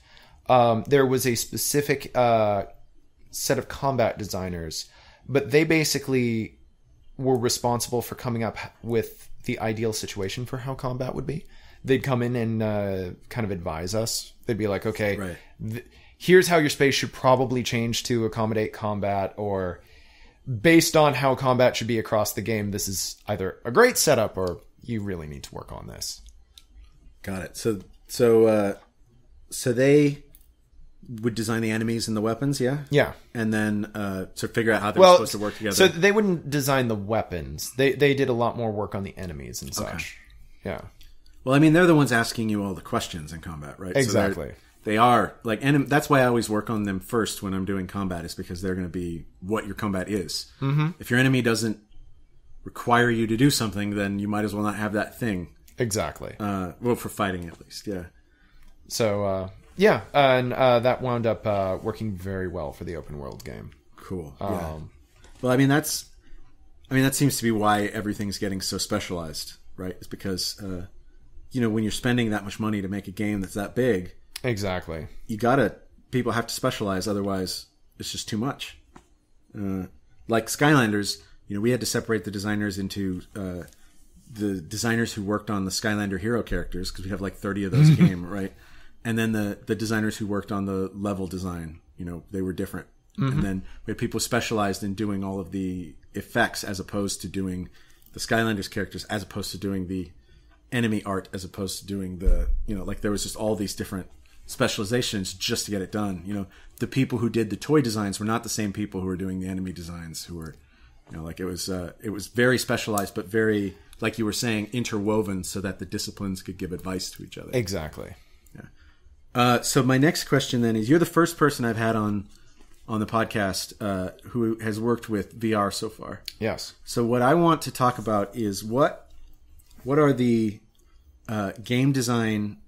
Speaker 2: Um, there was a specific uh, set of combat designers, but they basically were responsible for coming up with the ideal situation for how combat would be. They'd come in and uh, kind of advise us. They'd be like, okay,
Speaker 1: Right.
Speaker 2: th- here's how your space should probably change to accommodate combat, or based on how combat should be across the game, this is either a great setup or you really need to work on this.
Speaker 1: Got it. So so uh, so they would design the enemies and the weapons, yeah,
Speaker 2: Yeah.
Speaker 1: and then uh, to figure out how they're
Speaker 2: Well,
Speaker 1: supposed to work together.
Speaker 2: so they wouldn't design the weapons. They they did a lot more work on the enemies and such. Yeah.
Speaker 1: well, I mean, they're the ones asking you all the questions in combat, right? So
Speaker 2: Exactly.
Speaker 1: They are like, and that's why I always work on them first when I'm doing combat, is because they're going to be what your combat is. Mm-hmm. If your enemy doesn't require you to do something, then you might as well not have that thing.
Speaker 2: Exactly.
Speaker 1: Uh, well, for fighting at least, yeah.
Speaker 2: So uh, yeah, and uh, that wound up uh, working very well for the open world game.
Speaker 1: Cool. Yeah.
Speaker 2: Um,
Speaker 1: Well, I mean that's, I mean that seems to be why everything's getting so specialized, right? It's because, uh, you know, when you're spending that much money to make a game that's that big,
Speaker 2: exactly.
Speaker 1: you gotta people have to specialize, otherwise it's just too much. Uh, like Skylanders, you know, we had to separate the designers into uh, the designers who worked on the Skylander hero characters because we have like 30 of those game, right? And then the the designers who worked on the level design, you know, they were different. And then we had people specialized in doing all of the effects as opposed to doing the Skylanders characters as opposed to doing the enemy art as opposed to doing the you know like there was just all these different specializations just to get it done you know the people who did the toy designs were not the same people who were doing the enemy designs who were you know like it was uh, it was very specialized but very like you were saying interwoven so that the disciplines could give advice to each other
Speaker 2: Exactly.
Speaker 1: uh, so my next question then is you're the first person i've had on on the podcast uh, who has worked with vr so far
Speaker 2: Yes.
Speaker 1: so what I want to talk about is what what are the uh, game design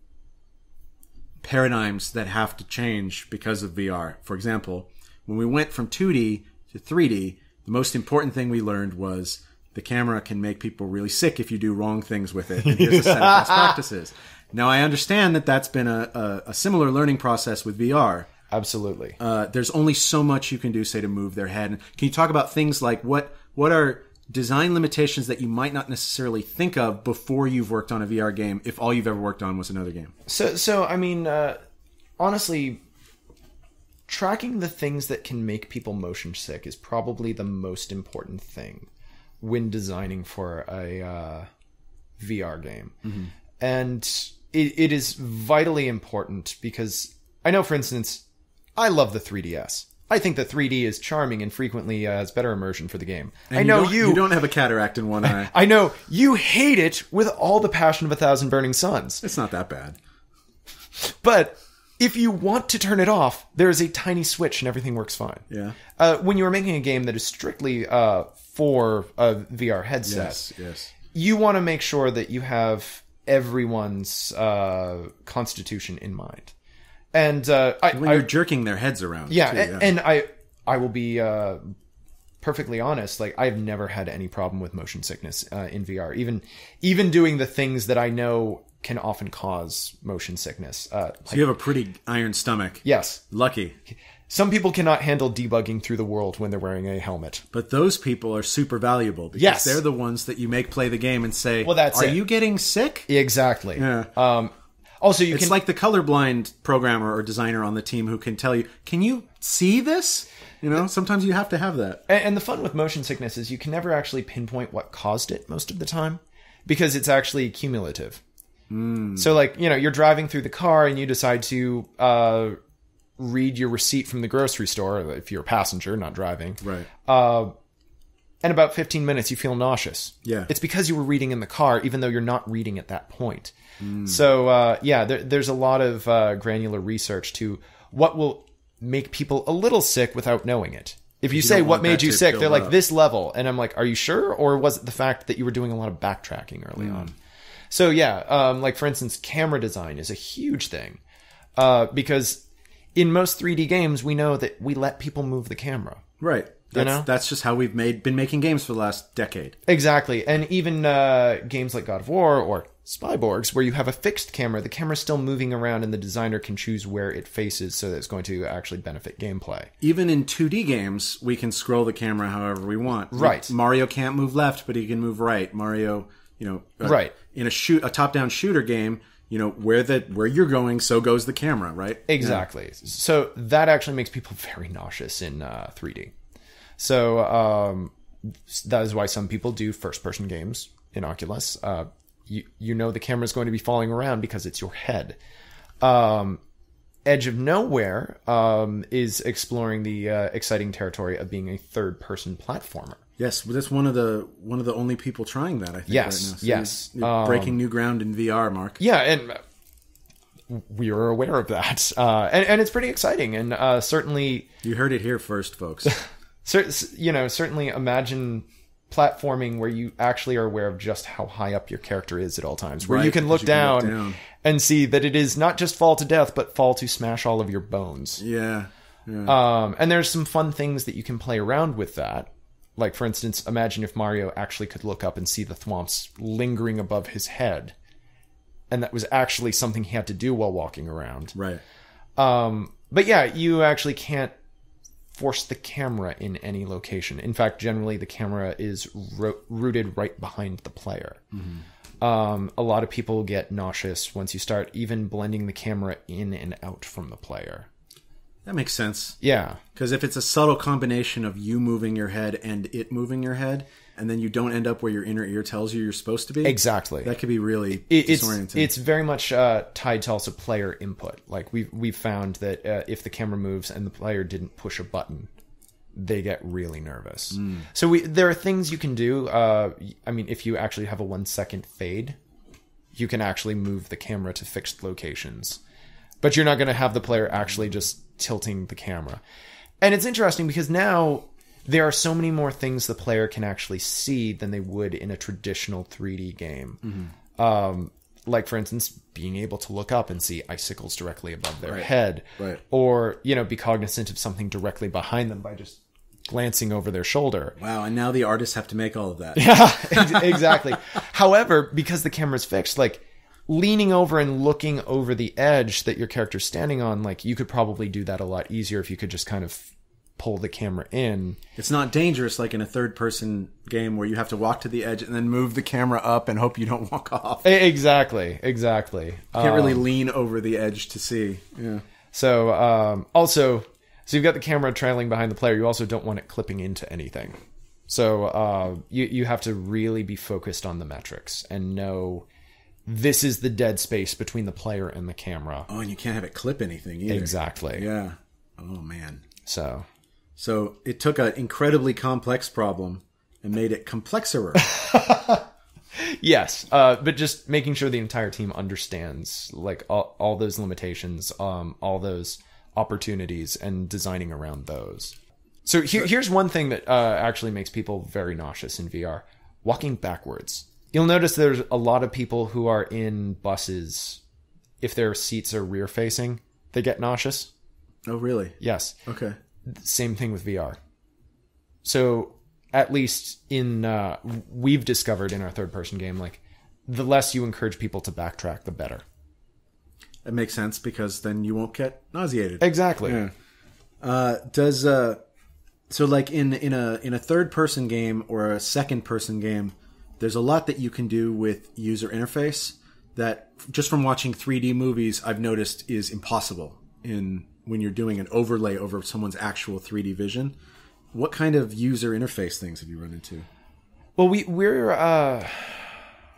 Speaker 1: paradigms that have to change because of VR. For example, when we went from 2D to 3D, the most important thing we learned was the camera can make people really sick if you do wrong things with it. And here's a set of best practices. Now I understand that that's been a, a, a similar learning process with VR
Speaker 2: Absolutely.
Speaker 1: uh, there's only so much you can do, say, to move their head. And can you talk about things like what what are design limitations that you might not necessarily think of before you've worked on a VR game, if all you've ever worked on was another game?
Speaker 2: So, so I mean, uh, honestly, tracking the things that can make people motion sick is probably the most important thing when designing for a uh, VR game, and it, it is vitally important because I know, for instance, I love the 3DS. I think the 3D is charming and frequently uh, has better immersion for the game. I know
Speaker 1: don't,
Speaker 2: you.
Speaker 1: You don't have a cataract in one eye.
Speaker 2: I know you hate it with all the passion of a thousand burning suns.
Speaker 1: it's not that bad.
Speaker 2: But if you want to turn it off, there is a tiny switch and everything works fine.
Speaker 1: Yeah.
Speaker 2: Uh, when you're making a game that is strictly uh, for a VR headset,
Speaker 1: Yes. Yes.
Speaker 2: you want to make sure that you have everyone's uh, constitution in mind. And uh, I,
Speaker 1: When you're jerking their heads around.
Speaker 2: yeah,
Speaker 1: too,
Speaker 2: and, and I I will be uh, perfectly honest. Like I've never had any problem with motion sickness uh, in VR. Even even doing the things that I know can often cause motion sickness. Uh,
Speaker 1: so you have a pretty iron stomach.
Speaker 2: yes,
Speaker 1: Lucky.
Speaker 2: some people cannot handle debugging through the world when they're wearing a helmet.
Speaker 1: But those people are super valuable because
Speaker 2: Yes.
Speaker 1: they're the ones that you make play the game and say,
Speaker 2: Well, that's
Speaker 1: Are
Speaker 2: it.
Speaker 1: you getting sick?
Speaker 2: Exactly.
Speaker 1: Yeah.
Speaker 2: Um, also, you
Speaker 1: It's
Speaker 2: can
Speaker 1: like the colorblind programmer or designer on the team who can tell you, "Can you see this?" You know, sometimes you have to have that.
Speaker 2: And, and the fun with motion sickness is you can never actually pinpoint what caused it most of the time because it's actually cumulative. So, like, you know, you're driving through the car and you decide to uh, read your receipt from the grocery store if you're a passenger, not driving.
Speaker 1: Right.
Speaker 2: And about 15 minutes, you feel nauseous.
Speaker 1: Yeah.
Speaker 2: It's because you were reading in the car, even though you're not reading at that point. So, uh, yeah, there, there's a lot of uh, granular research to what will make people a little sick without knowing it. If you, say what made you sick, they're like
Speaker 1: up.
Speaker 2: this level, and I'm like, are you sure, or was it the fact that you were doing a lot of backtracking early on? So yeah, um, like for instance, camera design is a huge thing uh, because in most 3D games, we know that we let people move the camera.
Speaker 1: Right. That's,
Speaker 2: know?
Speaker 1: that's just how we've made been making games for the last decade.
Speaker 2: Exactly. And even uh, games like God of War or Spyborgs, where you have a fixed camera, the camera's still moving around and the designer can choose where it faces so that it's going to actually benefit gameplay.
Speaker 1: Even in 2D games, we can scroll the camera however we want.
Speaker 2: Right.
Speaker 1: Mario can't move left, but he can move right. Mario, you know, uh,
Speaker 2: Right.
Speaker 1: In a shoot, a top-down shooter game, you know, where the where you're going, so goes the camera, right?
Speaker 2: Exactly. So that actually makes people very nauseous in uh, 3D. So um, that is why some people do first person games in Oculus. Uh, you you know the camera's going to be falling around because it's your head. Um, Edge of Nowhere um, is exploring the uh, exciting territory of being a third-person platformer.
Speaker 1: Yes, that's one of the one of the only people trying that. I think
Speaker 2: Yes,
Speaker 1: right now. So
Speaker 2: yes.
Speaker 1: you're, you're
Speaker 2: Um,
Speaker 1: breaking new ground in VR, Mark.
Speaker 2: Yeah, and we are aware of that, uh, and and it's pretty exciting, and uh, certainly
Speaker 1: You heard it here first, folks.
Speaker 2: you know, certainly imagine platforming where you actually are aware of just how high up your character is at all times, where
Speaker 1: Right,
Speaker 2: you can look
Speaker 1: you can look
Speaker 2: down,
Speaker 1: down.
Speaker 2: and see that it is not just fall to death, but fall to smash all of your bones.
Speaker 1: yeah, yeah.
Speaker 2: Um, and there's some fun things that you can play around with that. Like, for instance, imagine if Mario actually could look up and see the thwomps lingering above his head. And that was actually something he had to do while walking around.
Speaker 1: right.
Speaker 2: Um, but yeah, you actually can't force the camera in any location. In fact, generally the camera is ro- rooted right behind the player. Um, a lot of people get nauseous once you start even blending the camera in and out from the player.
Speaker 1: That makes sense.
Speaker 2: Yeah.
Speaker 1: Because if it's a subtle combination of you moving your head and it moving your head, and then you don't end up where your inner ear tells you you're supposed to be,
Speaker 2: Exactly.
Speaker 1: that could be really
Speaker 2: It- it's
Speaker 1: disorienting.
Speaker 2: it's very much uh, tied to also player input. Like we've we've found that uh, if the camera moves and the player didn't push a button, they get really nervous.
Speaker 1: Hmm.
Speaker 2: So we there are things you can do. Uh, I mean, if you actually have a one second fade, you can actually move the camera to fixed locations, but you're not going to have the player actually just tilting the camera. And it's interesting because now there are so many more things the player can actually see than they would in a traditional 3D game. Um, like, for instance, being able to look up and see icicles directly above their head,
Speaker 1: Right.
Speaker 2: or you know, be cognizant of something directly behind them by just glancing over their shoulder.
Speaker 1: wow, and now the artists have to make all of that.
Speaker 2: Yeah, exactly. However, because the camera's fixed, like leaning over and looking over the edge that your character's standing on, like you could probably do that a lot easier if you could just kind of pull the camera in.
Speaker 1: It's not dangerous like in a third person game where you have to walk to the edge and then move the camera up and hope you don't walk off.
Speaker 2: Exactly, exactly.
Speaker 1: can't really lean over the edge to see. Yeah.
Speaker 2: So um, also, so you've got the camera trailing behind the player. You also don't want it clipping into anything. So uh, you you have to really be focused on the metrics and know this is the dead space between the player and the camera.
Speaker 1: Oh, and you can't have it clip anything either.
Speaker 2: Exactly.
Speaker 1: Yeah. Oh man.
Speaker 2: So
Speaker 1: So it took an incredibly complex problem and made it complexer.
Speaker 2: yes, uh, but just making sure the entire team understands like all, all those limitations, um, all those opportunities, and designing around those. So here, here's one thing that uh, actually makes people very nauseous in VR: walking backwards. You'll notice there's a lot of people who are in buses. If their seats are rear facing, they get nauseous.
Speaker 1: oh, really?
Speaker 2: Yes.
Speaker 1: Okay.
Speaker 2: same thing with VR. So at least in uh, we've discovered in our third person game, like the less you encourage people to backtrack, the better.
Speaker 1: it makes sense because then you won't get nauseated.
Speaker 2: Exactly.
Speaker 1: Yeah. Uh, does uh, so like in in a in a third person game or a second person game, there's a lot that you can do with user interface that just from watching 3D movies I've noticed is impossible in when you're doing an overlay over someone's actual 3D vision. What kind of user interface things have you run into?
Speaker 2: Well, we we're uh,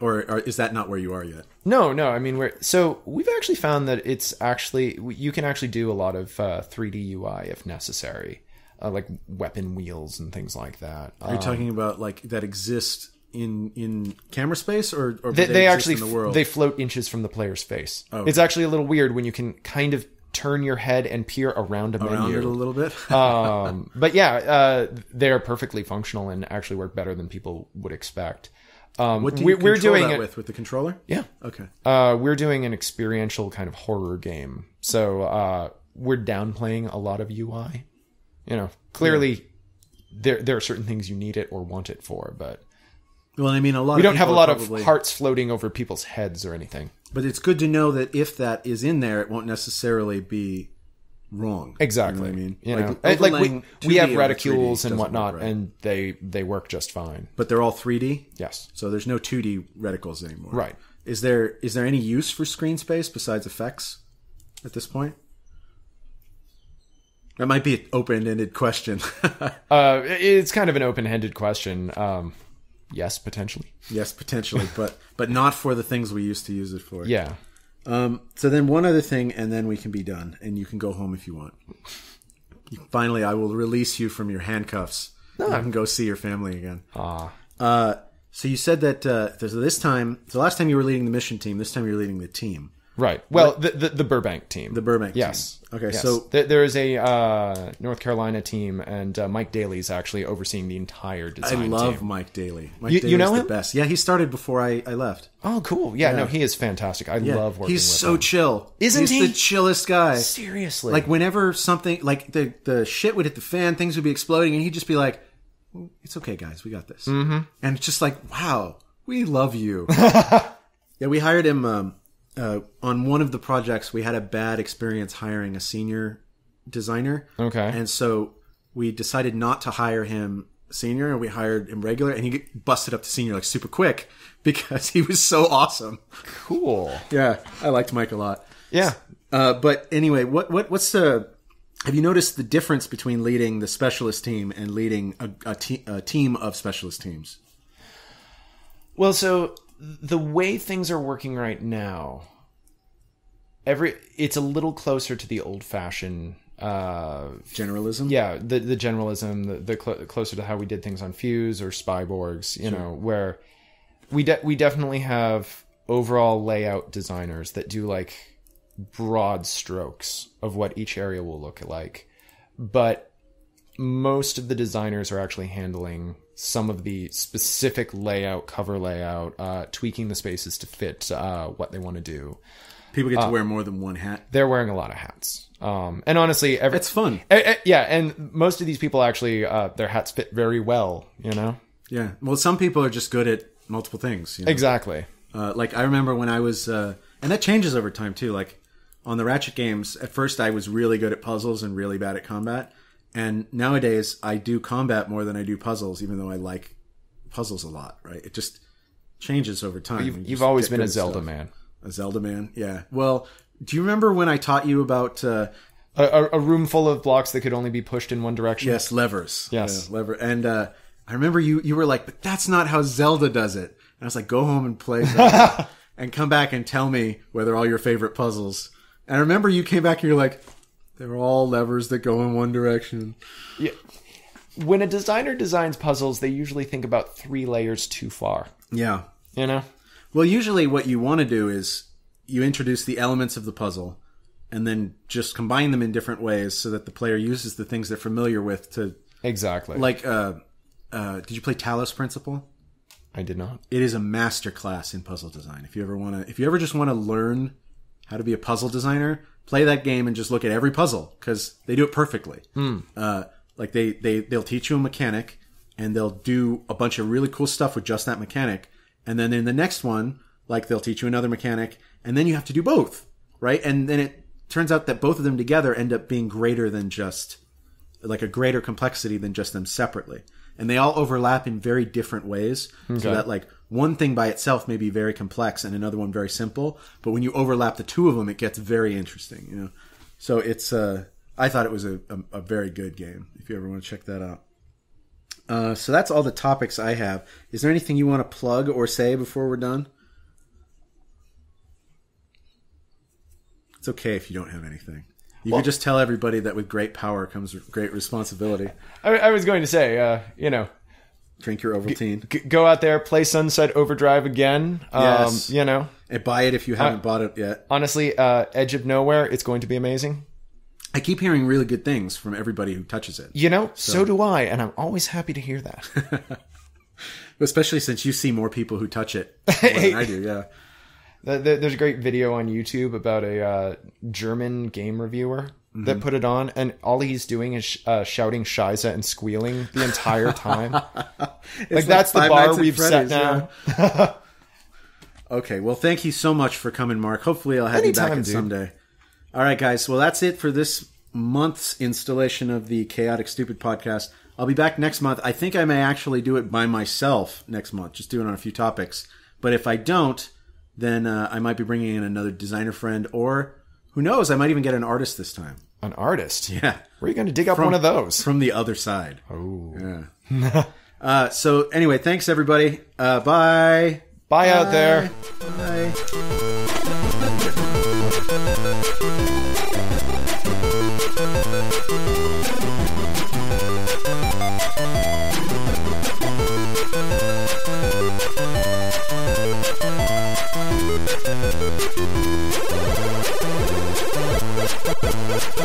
Speaker 1: Or, or is that not where you are yet?
Speaker 2: no no. I mean we're so we've actually found that it's actually you can actually do a lot of uh, 3D UI if necessary, uh, like weapon wheels and things like that.
Speaker 1: Are you talking about like that exist in in camera space or, or
Speaker 2: they,
Speaker 1: do
Speaker 2: they actually
Speaker 1: in the world? Oh,
Speaker 2: they float inches from the player's face. It's actually a little weird when you can kind of turn your head and peer around a
Speaker 1: around
Speaker 2: menu.
Speaker 1: a little bit.
Speaker 2: um, but yeah, uh, they're perfectly functional and actually work better than people would expect. Um,
Speaker 1: what do you
Speaker 2: we're, we're
Speaker 1: control
Speaker 2: doing
Speaker 1: that
Speaker 2: it.
Speaker 1: with with the controller?
Speaker 2: Yeah,
Speaker 1: Okay.
Speaker 2: uh, we're doing an experiential kind of horror game. So uh, we're downplaying a lot of UI. You know, clearly there there are certain things you need it or want it for, but
Speaker 1: Well, I mean, a lot.
Speaker 2: we don't have a lot
Speaker 1: are
Speaker 2: of hearts floating over people's heads or anything.
Speaker 1: But it's good to know that if that is in there, it won't necessarily be wrong.
Speaker 2: Exactly.
Speaker 1: You know what I mean?
Speaker 2: You know,
Speaker 1: Like,
Speaker 2: And, like we, we have
Speaker 1: over 3D
Speaker 2: reticules and whatnot,
Speaker 1: right.
Speaker 2: and they they work just fine.
Speaker 1: but they're all 3D,
Speaker 2: Yes,
Speaker 1: so there's no 2D reticles anymore.
Speaker 2: right.
Speaker 1: Is there is there any use for screen space besides effects at this point? That might be an open-ended question.
Speaker 2: Uh, it's kind of an open-ended question. Um, Yes, potentially.
Speaker 1: Yes, potentially, but but not for the things we used to use it for.
Speaker 2: Yeah.
Speaker 1: Um, so then one other thing, and then we can be done, and you can go home if you want. Finally, I will release you from your handcuffs. and You can go see your family again.
Speaker 2: Ah.
Speaker 1: Uh, so you said that uh, this time, so last time you were leading the mission team. This time you're leading the team,
Speaker 2: Right. Well, the, the the Burbank team.
Speaker 1: the Burbank
Speaker 2: Yes.
Speaker 1: team. Okay,
Speaker 2: Yes.
Speaker 1: so
Speaker 2: There- there is a uh, North Carolina team, and uh, Mike Daly's actually overseeing the entire design.
Speaker 1: I love
Speaker 2: team.
Speaker 1: Mike Daly. Mike
Speaker 2: You- you
Speaker 1: Daly's
Speaker 2: know
Speaker 1: the
Speaker 2: him?
Speaker 1: best. Yeah, he started before I, I left.
Speaker 2: Oh, cool. Yeah, no, he is fantastic. I
Speaker 1: Yeah,
Speaker 2: love working
Speaker 1: he's so
Speaker 2: him.
Speaker 1: chill.
Speaker 2: Isn't
Speaker 1: he's
Speaker 2: he?
Speaker 1: the chillest guy.
Speaker 2: Seriously.
Speaker 1: Like whenever something like the the shit would hit the fan, things would be exploding, and he'd just be like, "Mm, "It's okay, guys, we got this." Mm-hmm. And it's just like, "Wow, we love you." yeah, we hired him um, uh, on one of the projects. We had a bad experience hiring a senior designer.
Speaker 2: Okay.
Speaker 1: and so we decided not to hire him senior, and we hired him regular, and he busted up to senior like super quick because he was so awesome.
Speaker 2: cool.
Speaker 1: Yeah, I liked Mike a lot.
Speaker 2: Yeah.
Speaker 1: Uh, but anyway, what what what's the? Have you noticed the difference between leading the specialist team and leading a, a, te- a team of specialist teams?
Speaker 2: Well, so the way things are working right now, every it's a little closer to the old fashioned uh
Speaker 1: Generalism.
Speaker 2: yeah the the generalism the, the cl- closer to how we did things on fuse or spyborgs you know where we de- we definitely have overall layout designers that do like broad strokes of what each area will look like but most of the designers are actually handling some of the specific layout cover layout uh, tweaking the spaces to fit uh, what they want to do
Speaker 1: People get to wear more than one hat.
Speaker 2: they're wearing a lot of hats. Um, and honestly, every,
Speaker 1: It's fun.
Speaker 2: Eh, eh, yeah, and most of these people actually, uh, their hats fit very well. You know,
Speaker 1: Yeah. Well, some people are just good at multiple things. You know?
Speaker 2: exactly.
Speaker 1: Uh, like I remember when I was, uh, and that changes over time too. Like on the Ratchet games, at first I was really good at puzzles and really bad at combat, and nowadays I do combat more than I do puzzles, even though I like puzzles a lot. Right? It just changes over time. You
Speaker 2: You've always been a Zelda man,
Speaker 1: A Zelda man, yeah. Well, do you remember when I taught you about uh,
Speaker 2: a, a, a room full of blocks that could only be pushed in one direction.
Speaker 1: yes levers?
Speaker 2: Yes.
Speaker 1: Yeah, lever. And uh, I remember you you were like, but that's not how Zelda does it. And I was like, go home and play Zelda, and come back and tell me whether all your favorite puzzles. And I remember you came back and you're like, they're all levers that go in one direction.
Speaker 2: Yeah. When a designer designs puzzles, they usually think about three layers too far.
Speaker 1: Yeah.
Speaker 2: You know,
Speaker 1: Well, usually what you want to do is you introduce the elements of the puzzle and then just combine them in different ways so that the player uses the things they're familiar with to
Speaker 2: exactly.
Speaker 1: like uh uh did you play Talos Principle?
Speaker 2: I did not.
Speaker 1: It is a master class in puzzle design. If you ever want to if you ever just want to learn how to be a puzzle designer, play that game and just look at every puzzle cuz they do it perfectly. Uh like they they they'll teach you a mechanic and they'll do a bunch of really cool stuff with just that mechanic. And then in the next one, like they'll teach you another mechanic and then you have to do both, right? And then it turns out that both of them together end up being greater than just like a greater complexity than just them separately. And they all overlap in very different ways. So that like one thing by itself may be very complex and another one very simple. But when you overlap the two of them, it gets very interesting, you know? So it's, uh, I thought it was a, a, a very good game if you ever want to check that out. Uh, so that's all the topics I have. Is there anything you want to plug or say before we're done? It's okay if you don't have anything. You
Speaker 2: Well-
Speaker 1: could just tell everybody that with great power comes great responsibility.
Speaker 2: I, I was going to say, uh, you know,
Speaker 1: Drink your Ovaltine.
Speaker 2: g- go out there, play Sunset Overdrive again. Um,
Speaker 1: Yes.
Speaker 2: You know,
Speaker 1: And buy it if you haven't bought it yet.
Speaker 2: honestly, uh, Edge of Nowhere, it's going to be amazing.
Speaker 1: I keep hearing really good things from everybody who touches it,
Speaker 2: You know, so, do I, and I'm always happy to hear that.
Speaker 1: especially since you see more people who touch it than I do. Yeah.
Speaker 2: Th- th- There's a great video on YouTube about a uh, German game reviewer
Speaker 1: Mm-hmm.
Speaker 2: that put it on, and all he's doing is sh- uh, shouting Shiza and squealing the entire time. like, that's the bar we've set now.
Speaker 1: Okay, well, thank you so much for coming, Mark. Hopefully, I'll have you back someday. All right, guys. Well, that's it for this month's installation of the Chaotic Stupid podcast. I'll be back next month. I think I may actually do it by myself next month, just do it on a few topics. But if I don't, then uh, I might be bringing in another designer friend, or who knows, I might even get an artist this time.
Speaker 2: An artist.
Speaker 1: Yeah.
Speaker 2: Where are you going to dig up one of those?
Speaker 1: From the other side.
Speaker 2: Oh.
Speaker 1: Yeah. Uh, so anyway, thanks everybody. Uh, bye.
Speaker 2: Bye out there.
Speaker 1: Bye.